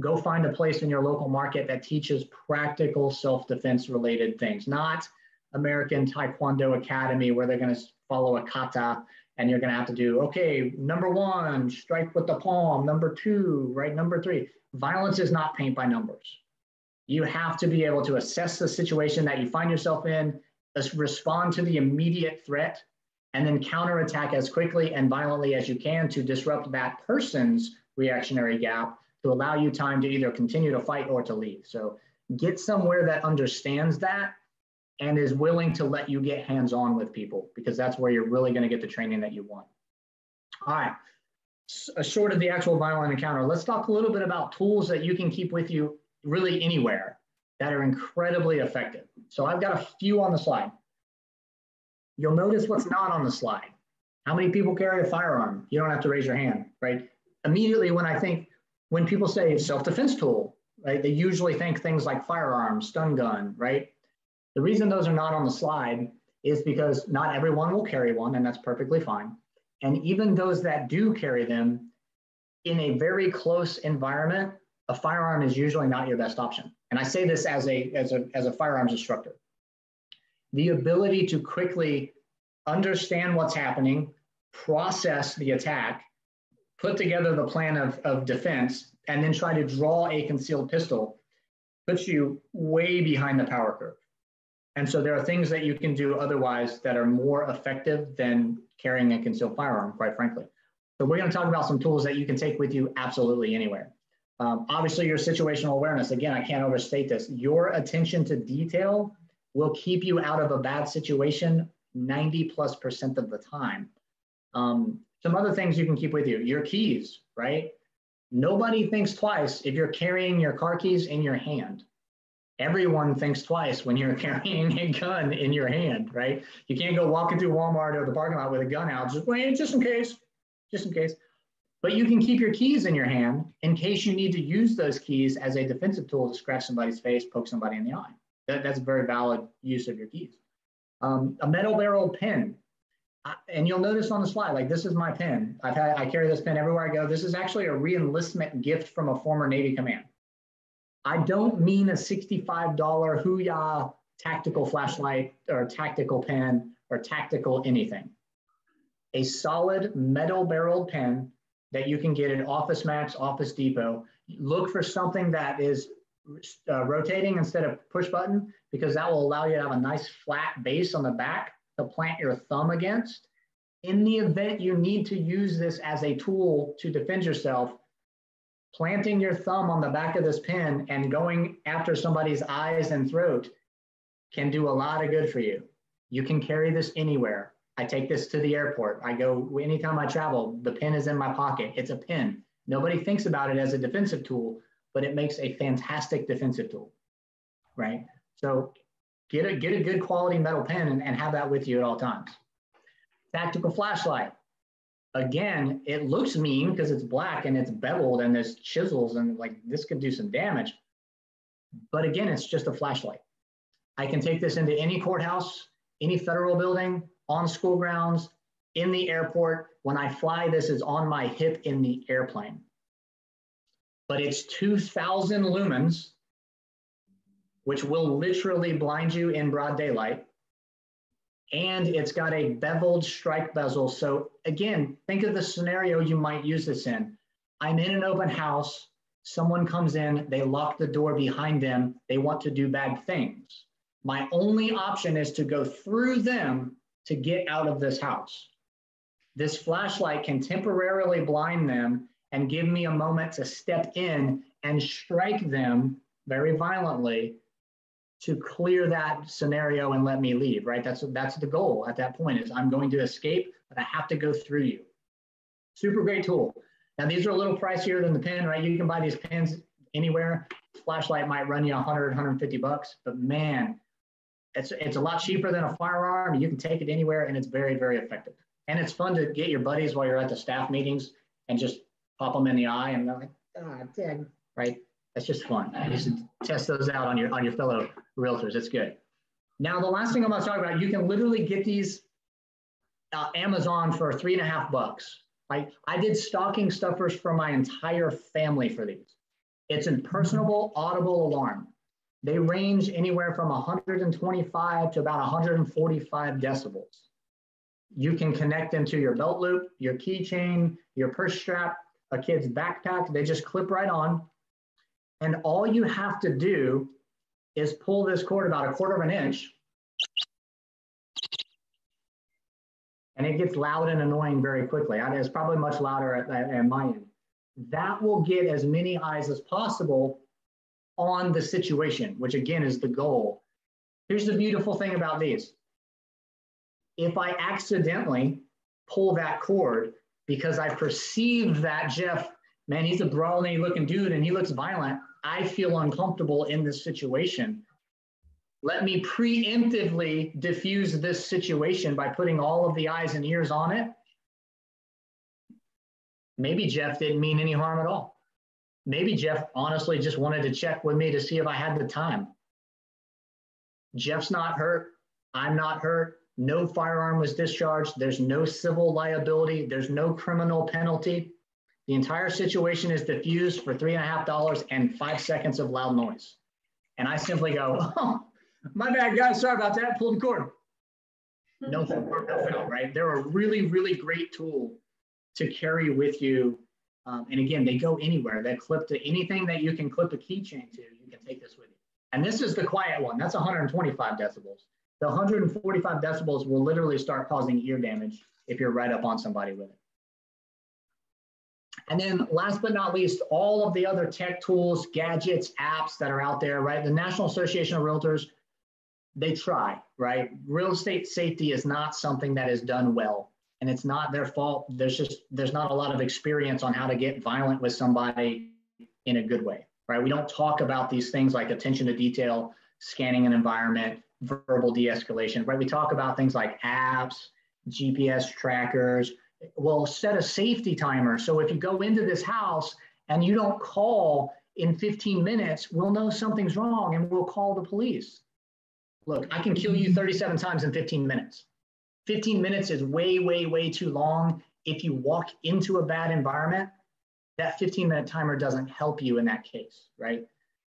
Speaker 2: go find a place in your local market that teaches practical self-defense related things, not American Taekwondo Academy where they're going to follow a kata and you're going to have to do okay number one strike with the palm number two right number three violence is not paint by numbers you have to be able to assess the situation that you find yourself in respond to the immediate threat and then counterattack as quickly and violently as you can to disrupt that person's reactionary gap to allow you time to either continue to fight or to leave. So get somewhere that understands that and is willing to let you get hands on with people because that's where you're really going to get the training that you want. All right. Uh, short of the actual violent encounter, let's talk a little bit about tools that you can keep with you really anywhere that are incredibly effective. So I've got a few on the slide. You'll notice what's not on the slide. How many people carry a firearm? You don't have to raise your hand, right? Immediately when I think, when people say self-defense tool, right, they usually think things like firearms, stun gun, right? The reason those are not on the slide is because not everyone will carry one, and that's perfectly fine. And even those that do carry them, in a very close environment, a firearm is usually not your best option. And I say this as a, as a, as a firearms instructor the ability to quickly understand what's happening, process the attack, put together the plan of, of defense, and then try to draw a concealed pistol puts you way behind the power curve. And so there are things that you can do otherwise that are more effective than carrying a concealed firearm, quite frankly. So we're going to talk about some tools that you can take with you absolutely anywhere. Um, obviously, your situational awareness, again, I can't overstate this. Your attention to detail will keep you out of a bad situation 90 plus percent of the time. Um, some other things you can keep with you your keys, right? Nobody thinks twice if you're carrying your car keys in your hand. Everyone thinks twice when you're [laughs] carrying a gun in your hand, right? You can't go walking through Walmart or the parking lot with a gun out, just just in case, just in case. But you can keep your keys in your hand in case you need to use those keys as a defensive tool to scratch somebody's face, poke somebody in the eye. That, that's a very valid use of your keys. Um, a metal barrel pen. and you'll notice on the slide, like this is my pen. I've had, I carry this pen everywhere I go. This is actually a reenlistment gift from a former Navy command. I don't mean a $65 Hooyah tactical flashlight or tactical pen or tactical anything. A solid metal barreled pen that you can get at Office Max, Office Depot. Look for something that is uh, rotating instead of push button because that will allow you to have a nice flat base on the back to plant your thumb against. In the event you need to use this as a tool to defend yourself, planting your thumb on the back of this pen and going after somebody's eyes and throat can do a lot of good for you. You can carry this anywhere. I take this to the airport. I go anytime I travel, the pen is in my pocket. It's a pen. Nobody thinks about it as a defensive tool, but it makes a fantastic defensive tool, right? So get a, get a good quality metal pen and, and have that with you at all times. Tactical flashlight. Again, it looks mean because it's black and it's beveled and there's chisels and like this could do some damage. But again, it's just a flashlight. I can take this into any courthouse, any federal building, on school grounds, in the airport. When I fly, this is on my hip in the airplane but it's 2000 lumens which will literally blind you in broad daylight. And it's got a beveled strike bezel. So again, think of the scenario you might use this in. I'm in an open house. Someone comes in, they lock the door behind them. They want to do bad things. My only option is to go through them to get out of this house. This flashlight can temporarily blind them and give me a moment to step in and strike them very violently to clear that scenario and let me leave, right? That's, that's the goal at that point is I'm going to escape, but I have to go through you. Super great tool. Now these are a little pricier than the pen, right? You can buy these pens anywhere. Flashlight might run you 100, 150 bucks, but man, it's, it's a lot cheaper than a firearm. You can take it anywhere and it's very, very effective. And it's fun to get your buddies while you're at the staff meetings and just pop them in the eye and they're like, ah, dang, right? That's just fun. You should test those out on your on your fellow realtors. It's good. Now, the last thing I'm going to talk about, you can literally get these uh, Amazon for three and a half bucks. I, I did stocking stuffers for my entire family for these. It's a personable audible alarm. They range anywhere from 125 to about 145 decibels. You can connect them to your belt loop, your keychain, your purse strap, a kid's backpack. They just clip right on. And all you have to do is pull this cord about a quarter of an inch and it gets loud and annoying very quickly. It's probably much louder at, at, my end. That will get as many eyes as possible on the situation, which again is the goal. Here's the beautiful thing about these. If I accidentally pull that cord because I perceive that Jeff, man, he's a brawly looking dude and he looks violent, I feel uncomfortable in this situation. Let me preemptively diffuse this situation by putting all of the eyes and ears on it. Maybe Jeff didn't mean any harm at all. Maybe Jeff honestly just wanted to check with me to see if I had the time. Jeff's not hurt. I'm not hurt. No firearm was discharged. There's no civil liability. There's no criminal penalty. The entire situation is diffused for three and a half dollars and five seconds of loud noise. And I simply go, oh, my bad, guys. Sorry about that. Pull the cord. No no right? They're a really, really great tool to carry with you. Um, and again, they go anywhere. They clip to anything that you can clip a keychain to. You can take this with you. And this is the quiet one. That's 125 decibels. The 145 decibels will literally start causing ear damage if you're right up on somebody with it. And then last but not least, all of the other tech tools, gadgets, apps that are out there, right? The National Association of Realtors, they try, right? Real estate safety is not something that is done well. And it's not their fault. There's just, there's not a lot of experience on how to get violent with somebody in a good way, right? We don't talk about these things like attention to detail, scanning an environment, verbal de-escalation, right? We talk about things like apps, GPS trackers, will set a safety timer. So if you go into this house and you don't call in 15 minutes, we'll know something's wrong and we'll call the police. Look, I can kill you 37 times in 15 minutes. 15 minutes is way, way, way too long. If you walk into a bad environment, that 15 minute timer doesn't help you in that case, right?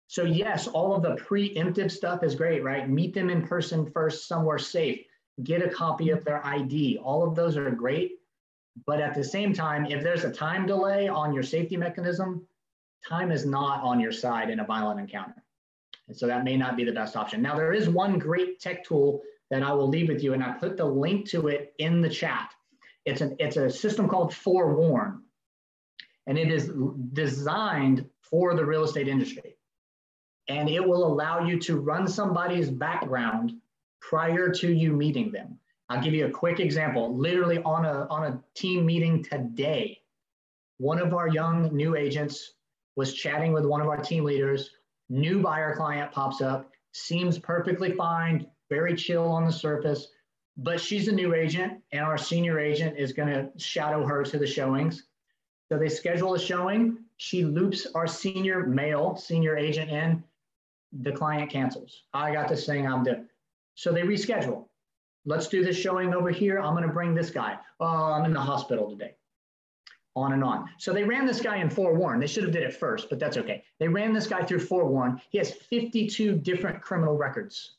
Speaker 2: So, yes, all of the preemptive stuff is great, right? Meet them in person first, somewhere safe, get a copy of their ID. All of those are great. But at the same time, if there's a time delay on your safety mechanism, time is not on your side in a violent encounter. And so that may not be the best option. Now, there is one great tech tool that I will leave with you, and I put the link to it in the chat. It's, an, it's a system called Forewarn, and it is designed for the real estate industry. And it will allow you to run somebody's background prior to you meeting them. I'll give you a quick example. Literally on a, on a team meeting today, one of our young new agents was chatting with one of our team leaders. New buyer client pops up, seems perfectly fine, very chill on the surface, but she's a new agent and our senior agent is going to shadow her to the showings. So they schedule a showing. She loops our senior male, senior agent in. The client cancels. I got this thing, I'm doing. So they reschedule. Let's do this showing over here. I'm going to bring this guy. Oh, I'm in the hospital today. on and on. So they ran this guy in forewarn. They should have did it first, but that's okay. They ran this guy through forewarn. He has 52 different criminal records.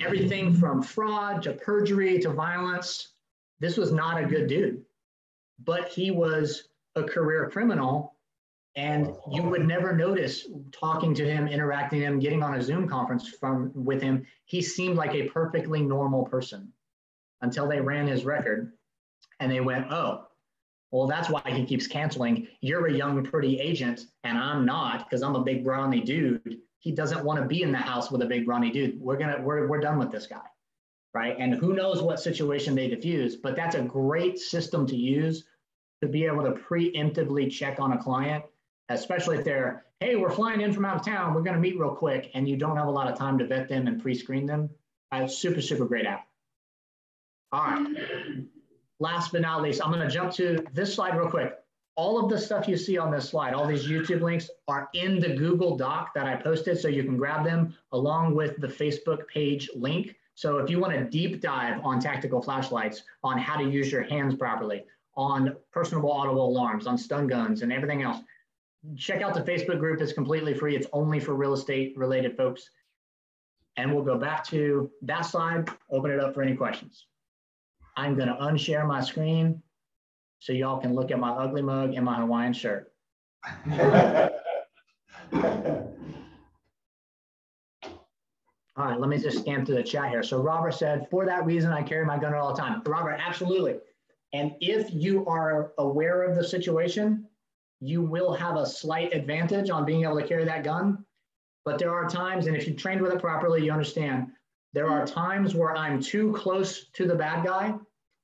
Speaker 2: Everything from fraud to perjury to violence. This was not a good dude, but he was a career criminal and you would never notice talking to him, interacting with him, getting on a Zoom conference from with him. He seemed like a perfectly normal person until they ran his record and they went, oh, well, that's why he keeps canceling. You're a young, pretty agent, and I'm not because I'm a big brawny dude. He doesn't want to be in the house with a big brawny dude. We're gonna we're we're done with this guy, right? And who knows what situation they diffuse, but that's a great system to use to be able to preemptively check on a client, especially if they're, hey, we're flying in from out of town, we're gonna meet real quick, and you don't have a lot of time to vet them and pre-screen them. Uh, super, super great app. All right last but not least, I'm going to jump to this slide real quick. All of the stuff you see on this slide, all these YouTube links are in the Google Doc that I posted, so you can grab them along with the Facebook page link. So if you want a deep dive on tactical flashlights, on how to use your hands properly, on personable audible alarms, on stun guns, and everything else, check out the Facebook group. It's completely free. It's only for real estate related folks. And we'll go back to that slide, open it up for any questions. I'm going to unshare my screen so y'all can look at my ugly mug and my Hawaiian shirt. All right, let me just scan through the chat here. So Robert said, for that reason, I carry my gun all the time. Robert, absolutely. And if you are aware of the situation, you will have a slight advantage on being able to carry that gun. But there are times, and if you trained with it properly, you understand there are times where I'm too close to the bad guy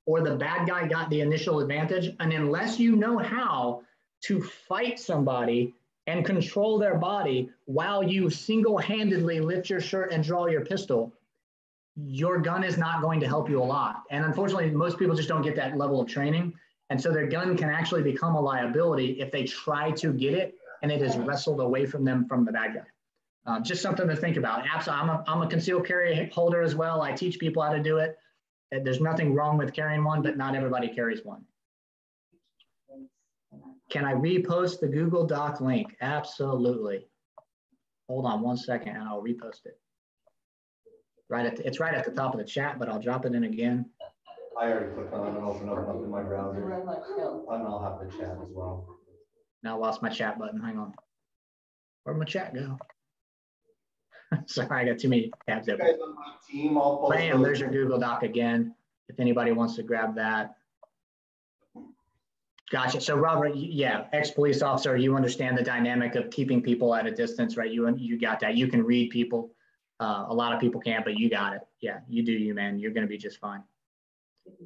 Speaker 2: or the bad guy got the initial advantage. And unless you know how to fight somebody and control their body while you single handedly lift your shirt and draw your pistol, your gun is not going to help you a lot. And unfortunately, most people just don't get that level of training. And so their gun can actually become a liability if they try to get it and it is wrestled away from them from the bad guy. Uh, just something to think about. Absolutely, I'm a, I'm a concealed carry holder as well. I teach people how to do it. There's nothing wrong with carrying one, but not everybody carries one. Can I repost the Google Doc link? Absolutely. Hold on one second and I'll repost it. Right at the, it's right at the top of the chat, but I'll drop it in again.
Speaker 1: I already clicked on it and opened up in my browser. And I'll have the chat as well.
Speaker 2: Now I lost my chat button. Hang on. Where'd my chat go? [laughs] Sorry, I got too many tabs open.
Speaker 1: Team, I'll
Speaker 2: Bam, there's your Google Doc again. If anybody wants to grab that. Gotcha. So Robert, yeah, ex-police officer, you understand the dynamic of keeping people at a distance, right? You you got that. You can read people. Uh, a lot of people can't, but you got it. Yeah, you do you, man. You're going to be just fine.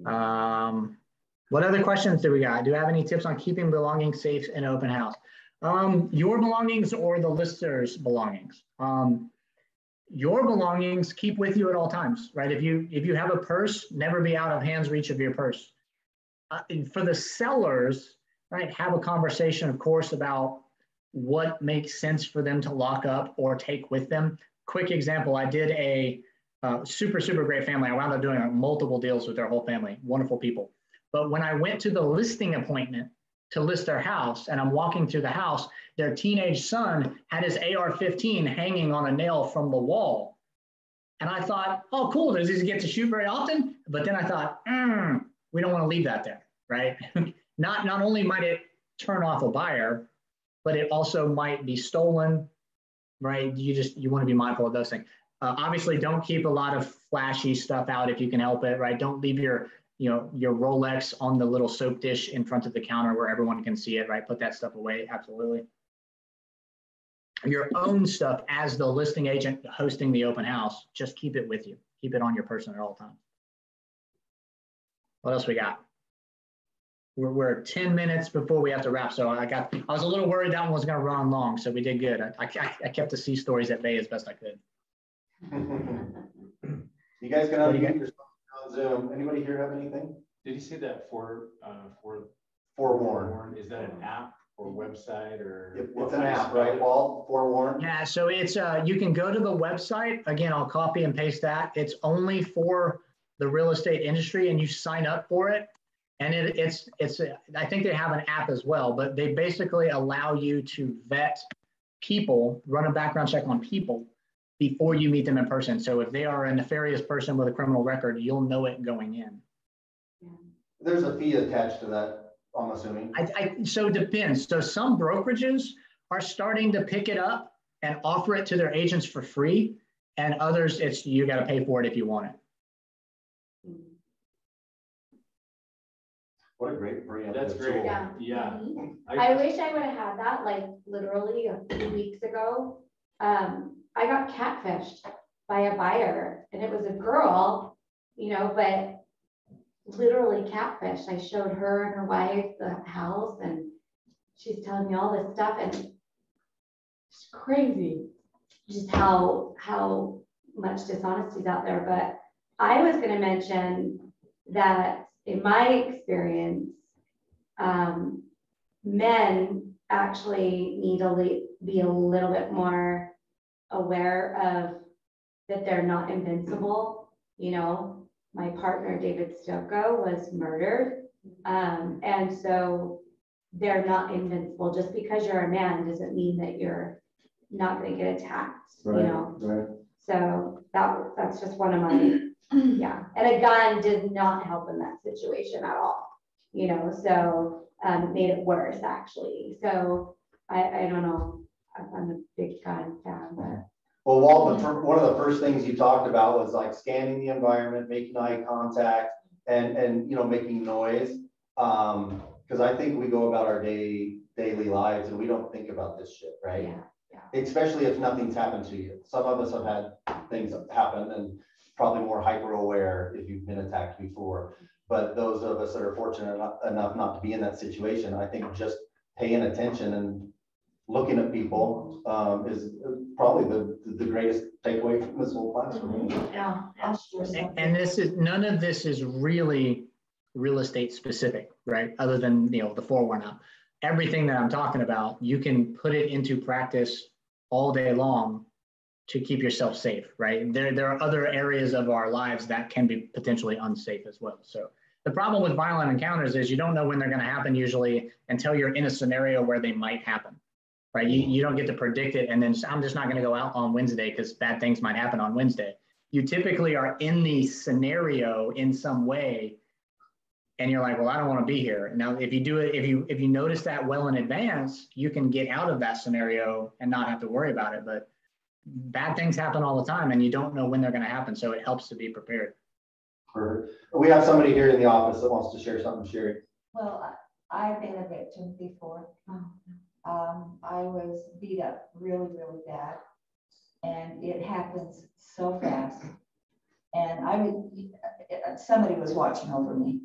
Speaker 2: Um, what other questions do we got? Do you have any tips on keeping belongings safe in open house? Um, your belongings or the lister's belongings? Um, your belongings keep with you at all times, right? If you if you have a purse, never be out of hands reach of your purse. Uh, for the sellers, right, have a conversation, of course, about what makes sense for them to lock up or take with them. Quick example: I did a uh, super super great family. I wound up doing multiple deals with their whole family, wonderful people. But when I went to the listing appointment to list their house, and I'm walking through the house, their teenage son had his AR 15 hanging on a nail from the wall. And I thought, oh, cool. Does he get to shoot very often? But then I thought, mm, we don't want to leave that there, right? [laughs] not, not only might it turn off a buyer, but it also might be stolen, right? You just, you want to be mindful of those things. Uh, obviously, don't keep a lot of flashy stuff out if you can help it, right? Don't leave your, you know, your Rolex on the little soap dish in front of the counter where everyone can see it, right? Put that stuff away, absolutely your own stuff as the listing agent hosting the open house, just keep it with you. Keep it on your person at all times. What else we got? We're, we're 10 minutes before we have to wrap. So I got, I was a little worried that one was going to run long. So we did good. I, I, I kept the sea stories at bay as best I could. [laughs]
Speaker 1: you guys can unmute yourself on Zoom. Anybody here have anything?
Speaker 3: Did you say that for, uh, for
Speaker 1: forewarn?
Speaker 3: Is that an app? or website or?
Speaker 1: It's an app, right, Walt, forewarn?
Speaker 2: Yeah, so it's, uh, you can go to the website. Again, I'll copy and paste that. It's only for the real estate industry and you sign up for it. And it, it's, it's, I think they have an app as well, but they basically allow you to vet people, run a background check on people before you meet them in person. So if they are a nefarious person with a criminal record, you'll know it going in.
Speaker 1: There's a fee attached to that, I'm assuming.
Speaker 2: I, I, so it depends. So some brokerages are starting to pick it up and offer it to their agents for free. And others, it's, you got to pay for it if you want it.
Speaker 1: What a great preemptive
Speaker 3: That's great.
Speaker 1: tool.
Speaker 4: Yeah.
Speaker 3: Yeah.
Speaker 4: Mhm.
Speaker 3: I-
Speaker 4: I wish I would have had that like literally a few weeks ago. Um, I got catfished by a buyer and it was a girl, you know, but literally catfished. I showed her and her wife the house and she's telling me all this stuff and it's crazy. Just how, how much dishonesty is out there. But I was gonna mention that in my experience, um, men actually need to be a little bit more aware of that they're not invincible. You know, my partner, David Stoko, was murdered. Um, and so they're not invincible. Just because you're a man doesn't mean that you're not gonna get attacked, you
Speaker 1: Right,
Speaker 4: know?
Speaker 1: right.
Speaker 4: So that, that's just one of my, [clears throat] yeah, and a gun did not help in that situation at all. You know, so, um, made it worse actually, so I, I don't know, I'm- a big gun fan, but.
Speaker 1: Well, Walt, one of the first things you talked about was like scanning the environment, making eye contact and, and, you know, making noise. Um, cause I think we go about our day, daily lives and we don't think about this shit, right?
Speaker 4: Yeah,
Speaker 1: Especially if nothing's happened to you. Some of us have had things happen and probably more hyper aware if you've been attacked before. But those of us that are fortunate enough not to be in that situation, I think just paying attention and looking at people, um, is probably the, the greatest takeaway from this whole class for me.
Speaker 4: yeah,
Speaker 2: And and this is, none of this is really real estate specific, right? Other than, you know, the Forewarn app. Everything that I'm talking about, you can put it into practice all day long to keep yourself safe, right? There, there are other areas of our lives that can be potentially unsafe as well. So the problem with violent encounters is you don't know when they're going to happen usually until you're in a scenario where they might happen, right? You, you don't get to predict it and then I'm just not going to go out on Wednesday because bad things might happen on Wednesday you typically are in the scenario in some way and you're like well i don't want to be here now if you do it if you if you notice that well in advance you can get out of that scenario and not have to worry about it but bad things happen all the time and you don't know when they're going to happen so it helps to be prepared
Speaker 1: Or- We have somebody here in the office that wants to share something, Sherry.
Speaker 5: Well, I- I've been a victim before. Oh, Um, I was beat up really, really bad. And it happens so fast. And I would, somebody was watching over me.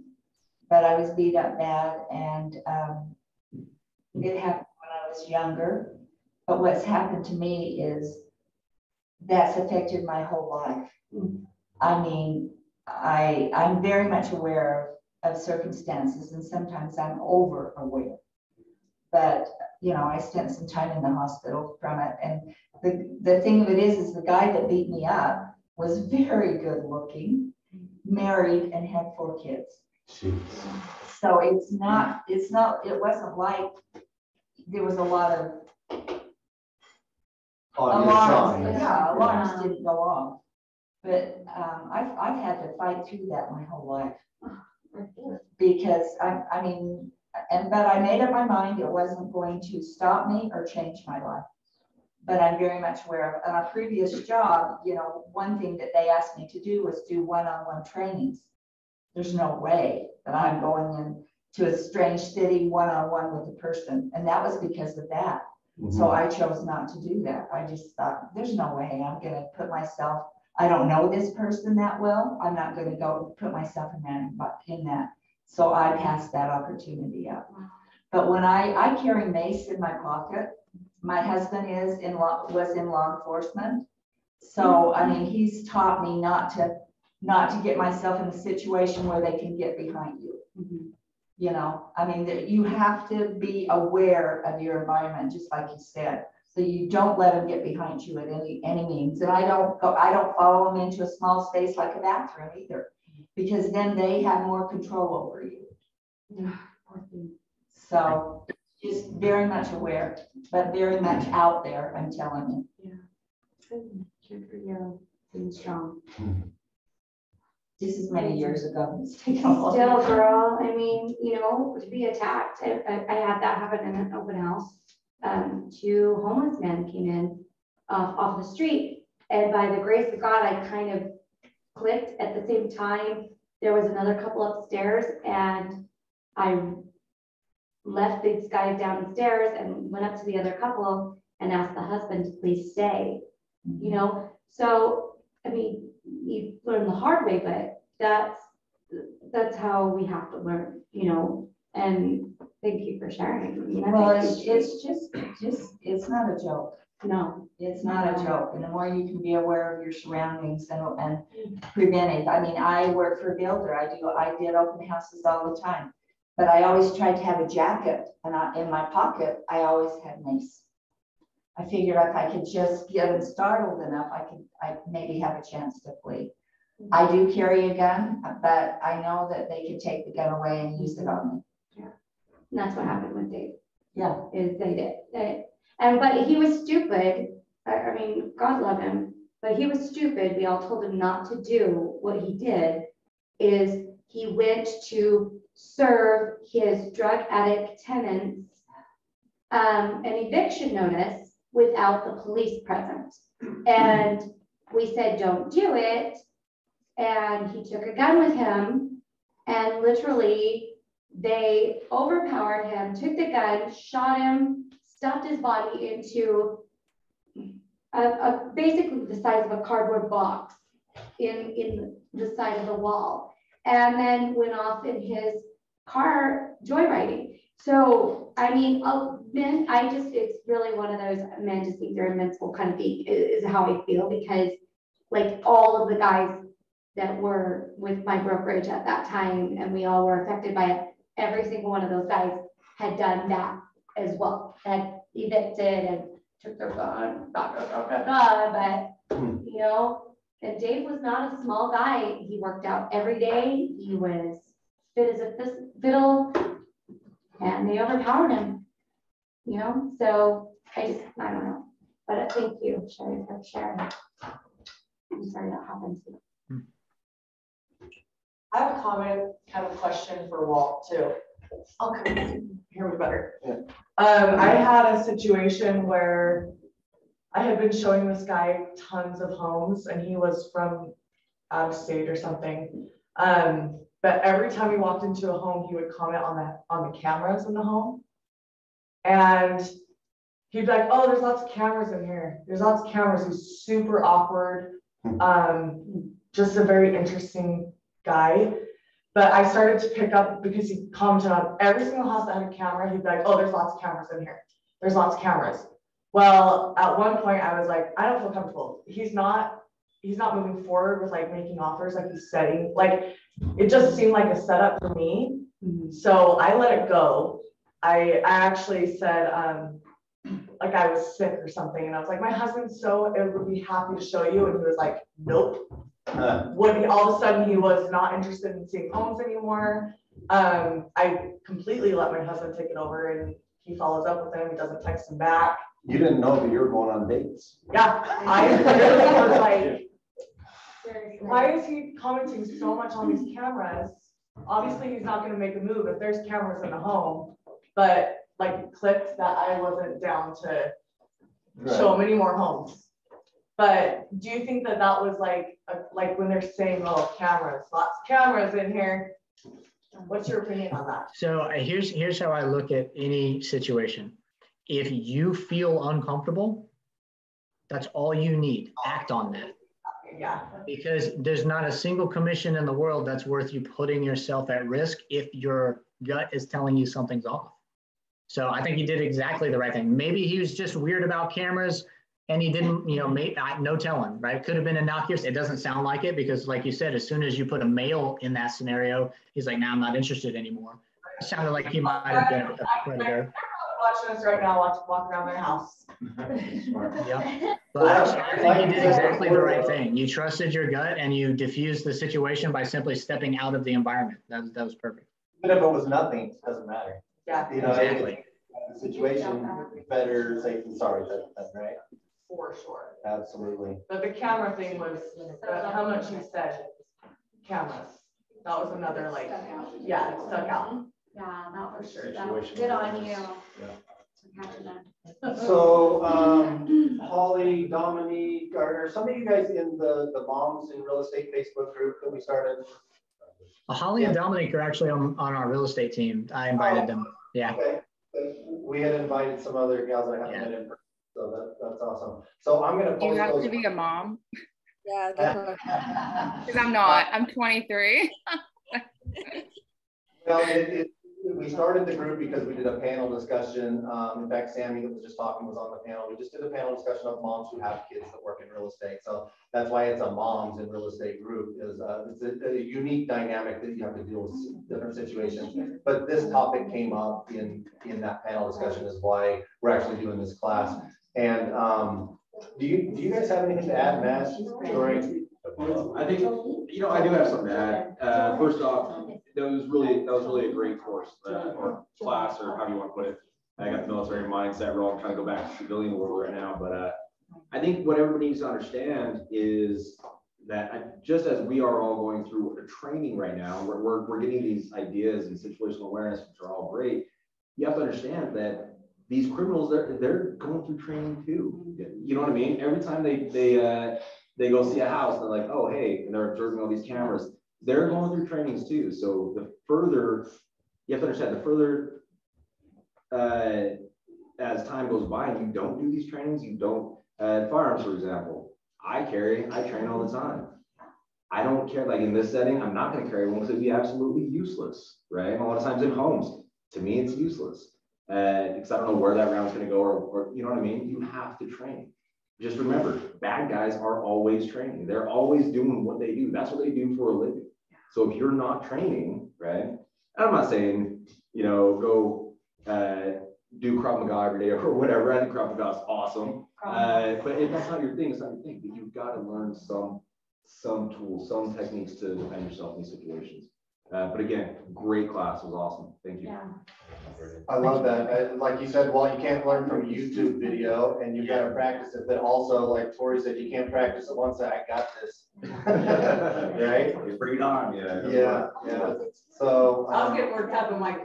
Speaker 5: But I was beat up bad and, um, it happened when I was younger. But what's happened to me is that's affected my whole life. I mean, I, I'm very much aware of circumstances and sometimes I'm over aware. But, you know, I spent some time in the hospital from it and the, the thing of it is, is the guy that beat me up was very good looking, married and had four kids. So it's not, it's not, it wasn't like there was a lot of
Speaker 1: On
Speaker 5: alarms, yeah, alarms
Speaker 4: Yeah.
Speaker 5: didn't go off. But, um, I've, I've had to fight through that my whole life. because I, I mean, and, but I made up my mind it wasn't going to stop me or change my life. But I'm very much aware of, on a previous job, you know, one thing that they asked me to do was do one-on-one trainings. There's no way that I'm going in to a strange city, one-on-one with a person, and that was because of that. So mm-hmm. I chose not to do that. I just thought, there's no way I'm gonna put myself, I don't know this person that well. I'm not gonna go put myself in that, in that. So I passed that opportunity up. But when I, I carry mace in my pocket, my husband is in law, was in law enforcement. So, I mm-hmm. mean, he's taught me not to, not to get myself in a situation where they can get behind you. Mm-hmm. You know, I mean, you have to be aware of your environment, just like you said. So you don't let them get behind you at any, any means. And I don't go, I don't follow them into a small space like a bathroom either. Because then they have more control over you. So just very much aware, but very much out there, I'm telling you.
Speaker 4: Good good for you, being strong.
Speaker 5: This is many years ago. [laughs] It's taken a long
Speaker 4: Still, girl, I mean, you know, to be attacked, I, I, I had that happen in an open house. Um, two homeless men came in off, off the street, and by the grace of God, I kind of clicked at the same time. There was another couple upstairs, and I left these guys downstairs and went up to the other couple and asked the husband to please stay you know, so, I mean, you learn the hard way, but that's, that's how we have to learn, you know, and thank you for sharing. I mean,
Speaker 5: Well, it's, it's just, just, it's not a joke.
Speaker 4: No,
Speaker 5: It's not a joke. And the more you can be aware of your surroundings and, and prevent it. I mean, I work for a builder. I do, I did open houses all the time. But I always tried to have a jacket and I, in my pocket, I always had mace. I figured if I could just get them startled enough, I could, I maybe have a chance to flee. I do carry a gun, but I know that they could take the gun away and use it on me. Yeah.
Speaker 4: and that's what happened with Dave,
Speaker 5: Yeah,
Speaker 4: is they did, they, and, but he was stupid. I, mean, God love him, but he was stupid. We all told him not to do what he did. Is he went to serve his drug addict tenants um, an eviction notice without the police present. And we said, don't do it. And he took a gun with him and literally they overpowered him, took the gun, shot him, stuffed his body into a, a, basically the size of a cardboard box in, in the side of the wall. And then went off in his car joyriding. So, I mean, men, I just, it's really one of those men just think they're invincible kind of thing is how I feel because like all of the guys that were with my brokerage at that time and we all were affected by it, every single one of those guys had done that as well, had evicted and took their gun, blah, blah, blah, blah, blah, but, you know, and Dave was not a small guy. He worked out every day. He was fit as a fiddle and they overpowered him, you know, so I just, I don't know. But uh, thank you, Sherry, for sharing. I'm sorry that happened to you.
Speaker 6: I have a comment, kind of question for Walt too. I'll come hear me better.
Speaker 1: Yeah.
Speaker 6: Um, I had a situation where I had been showing this guy tons of homes and he was from out of state or something. Um, but every time he walked into a home, he would comment on the, on the cameras in the home. And he'd be like, oh, there's lots of cameras in here. There's lots of cameras. He's super awkward. Um, just a very interesting guy. But I started to pick up because he commented on every single house that had a camera, he'd be like, oh, there's lots of cameras in here. There's lots of cameras. Well, at one point I was like, I don't feel comfortable. He's not, he's not moving forward with like making offers like he's setting, like, it just seemed like a setup for me. So I let it go. I, I actually said, um, like I was sick or something, and I was like, my husband's so, it would be happy to show you, and he was like, nope
Speaker 1: Uh,
Speaker 6: when he, all of a sudden he was not interested in seeing homes anymore. Um, I completely let my husband take it over and he follows up with him, he doesn't text him back.
Speaker 7: You didn't know that you were going on dates.
Speaker 6: Yeah, I [laughs] really was like, why is he commenting so much on these cameras? Obviously, he's not gonna make a move if there's cameras in the home, but like it clicked that I wasn't down to show him any more homes. But do you think that that was like, a- like when they're saying, oh, cameras, lots of cameras in here? What's your opinion on that?
Speaker 2: So here's, here's how I look at any situation. If you feel uncomfortable, that's all you need. Act on that.
Speaker 6: Yeah,
Speaker 2: Because there's not a single commission in the world that's worth you putting yourself at risk if your gut is telling you something's off. So I think he did exactly the right thing. Maybe he was just weird about cameras and he didn't, you know, make, I, no telling, right? Could have been innocuous. It doesn't sound like it because like you said, as soon as you put a male in that scenario, he's like, now I'm not interested anymore. It sounded like he might have been a predator.
Speaker 6: watching us right now, watch, walk around their house. [laughs]
Speaker 2: Yeah. [laughs] But I think you did exactly the right thing. You trusted your gut and you diffused the situation by simply stepping out of the environment. That was, that was perfect.
Speaker 1: Even if it was nothing, it doesn't matter.
Speaker 6: Yeah,
Speaker 1: You know,
Speaker 2: Exactly.
Speaker 1: the situation, better safe than sorry, type right?
Speaker 6: For sure.
Speaker 1: Absolutely.
Speaker 6: But the camera thing was, uh, how much you said, cameras. That was another like, yeah, it stuck out.
Speaker 4: Yeah, that was sure. That
Speaker 3: Situation
Speaker 4: Good on you.
Speaker 3: Yeah.
Speaker 4: for catching that.
Speaker 1: So, um, Holly, Dominique, are, are some of you guys in the, the Moms in Real Estate Facebook group that we started?
Speaker 2: Uh, Holly and Dominic are actually on, on our real estate team. I invited them. Yeah.
Speaker 1: Okay, we had invited some other gals I haven't met in person, so that, that's awesome. So I'm gonna
Speaker 8: You have
Speaker 1: those.
Speaker 8: to be a mom.
Speaker 9: Yeah, [laughs] because
Speaker 8: I'm not. I'm 23.
Speaker 1: it, it, we started the group because we did a panel discussion. Um, in fact, Sammy that was just talking was on the panel. We just did a panel discussion of moms who have kids that work in real estate. So that's why it's a moms in real estate group is, uh, it's a, a unique dynamic that you have to deal with different situations. But this topic came up in, in that panel discussion is why we're actually doing this class. And, um, do you, do you guys have anything to add, Matt, Tori?
Speaker 10: I think, you know, I do have something to add. Uh, first off, that was really, that was really a great course, uh, or class, or however you want to put it. I got the military mindset. I'm trying to go back to civilian world right now, but, uh, I think what everybody needs to understand is that I- just as we are all going through a training right now, we're, we're, we're getting these ideas and situational awareness, which are all great. You have to understand that these criminals, they're, they're going through training too. You know what I mean? Every time they, they, uh, they go see a house, they're like, oh, hey, and they're observing all these cameras. They're going through trainings too. So the further, you have to understand, the further, uh, as time goes by and you don't do these trainings, you don't, uh, firearms, for example, I carry, I train all the time. I don't care, like in this setting, I'm not gonna carry one because it'd be absolutely useless, right? A lot of times in homes, to me, it's useless. Uh, because I don't know where that round's gonna go or, or, you know what I mean? You have to train. Just remember, bad guys are always training. They're always doing what they do. That's what they do for a living. So if you're not training, right? And I'm not saying, you know, go uh, do Krav Maga every day [laughs] or whatever. I think Krav Maga is awesome. Uh, but if that's not your thing, it's not your thing. But you've got to learn some some tools, some techniques to defend yourself in these situations. Uh, but again, great class. It was awesome. Thank you.
Speaker 4: Yeah.
Speaker 1: I love that. Uh, Like you said, well, you can't learn from a YouTube video and you gotta practice it, but also like Tori said, you can't practice it once, I got this. [laughs] Right?
Speaker 10: You bring it on. Yeah.
Speaker 1: Yeah, yeah. So. um,
Speaker 6: I'll get worked up in my.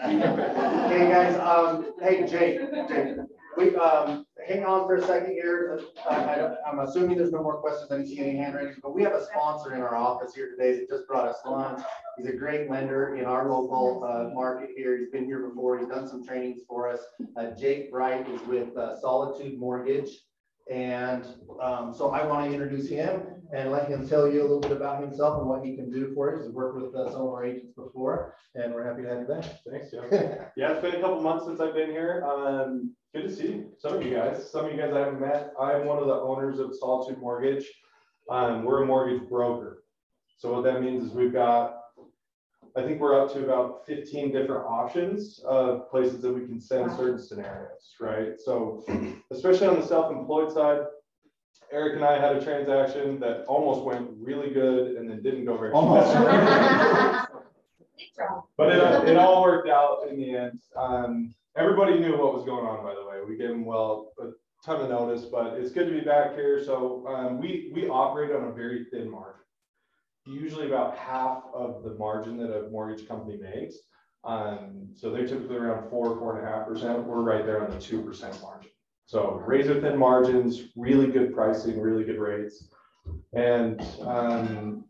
Speaker 1: Hey, [laughs] guys, um, hey, Jake, Jake, we, um, hang on for a second here. I, I, I'm assuming there's no more questions. I didn't see any hand raised, but we have a sponsor in our office here today that just brought us lunch. He's a great lender in our local, uh, market here. He's been here before. He's done some trainings for us. Uh, Jake Bright is with uh, Solitude Mortgage. And, um, so I want to introduce him and let him tell you a little bit about himself and what he can do for you. He's worked with uh, some of our agents before, and we're happy to have you back.
Speaker 3: Thanks, Jeff. Yeah, it's been a couple months since I've been here. Um, good to see some of you guys. Some of you guys I haven't met. I'm one of the owners of Solitude Mortgage. Um, we're a mortgage broker. So what that means is we've got, I think we're up to about 15 different options of places that we can send certain scenarios, right? So especially on the self-employed side, Eric and I had a transaction that almost went really good and then didn't go very well. [laughs] [laughs] But it, it all worked out in the end. Um, everybody knew what was going on, by the way. We gave them, well, a ton of notice, but it's good to be back here. So, um, we, we operate on a very thin margin. Usually about half of the margin that a mortgage company makes. Um, so they're typically around four, four and a half percent. We're right there on the two percent margin. So razor thin margins, really good pricing, really good rates. And, um,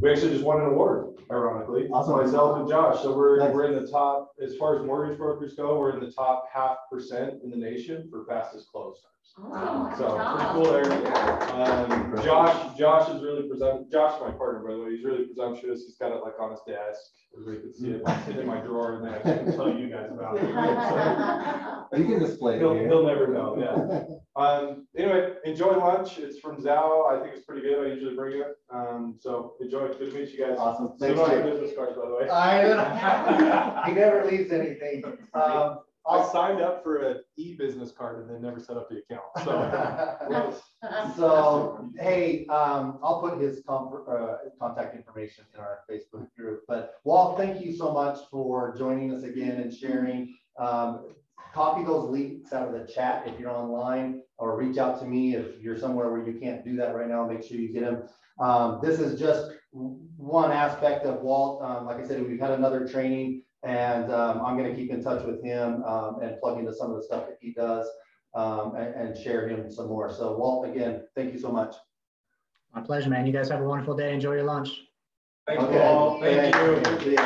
Speaker 3: we actually just won an award, ironically,
Speaker 1: Awesome.
Speaker 3: myself and Josh. So we're,
Speaker 1: Nice.
Speaker 3: we're in the top, as far as mortgage brokers go, we're in the top half percent in the nation for fastest close times.
Speaker 4: Wow.
Speaker 3: So pretty cool there. Um, Josh, Josh is really present, Josh, my partner, by the way, he's really presumptuous. He's got it like on his desk. Everybody can see it. It's hidden in my drawer and then I can tell you guys about it. [laughs] So
Speaker 1: You can display it
Speaker 3: He'll,
Speaker 1: here.
Speaker 3: he'll never know, yeah. [laughs] Um, anyway, enjoy lunch. It's from Zao. I think it's pretty good. I usually bring it. Um, so enjoy. Good to meet you guys.
Speaker 1: Awesome.
Speaker 3: Send
Speaker 1: Thanks,
Speaker 3: out your
Speaker 1: Jake.
Speaker 3: business cards, by the way.
Speaker 1: I, [laughs] he never leaves anything. Um,
Speaker 3: I signed up for an e-business card and then never set up the account, so. [laughs] [laughs]
Speaker 1: So, hey, um, I'll put his com- uh, contact information in our Facebook group, but Walt, thank you so much for joining us again and sharing. Um, copy those links out of the chat if you're online, or reach out to me if you're somewhere where you can't do that right now, make sure you get them. Um, this is just one aspect of Walt. Um, like I said, we've had another training and, um, I'm gonna keep in touch with him, um, and plug into some of the stuff that he does um, and, and share him some more. So Walt, again, thank you so much.
Speaker 2: My pleasure, man. You guys have a wonderful day. Enjoy your lunch.
Speaker 3: Thanks,
Speaker 1: Okay.
Speaker 3: Paul. Thank you.
Speaker 1: Thank you.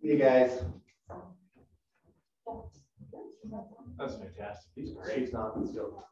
Speaker 1: See you guys.
Speaker 3: That's fantastic. He's great.
Speaker 1: She's not, still.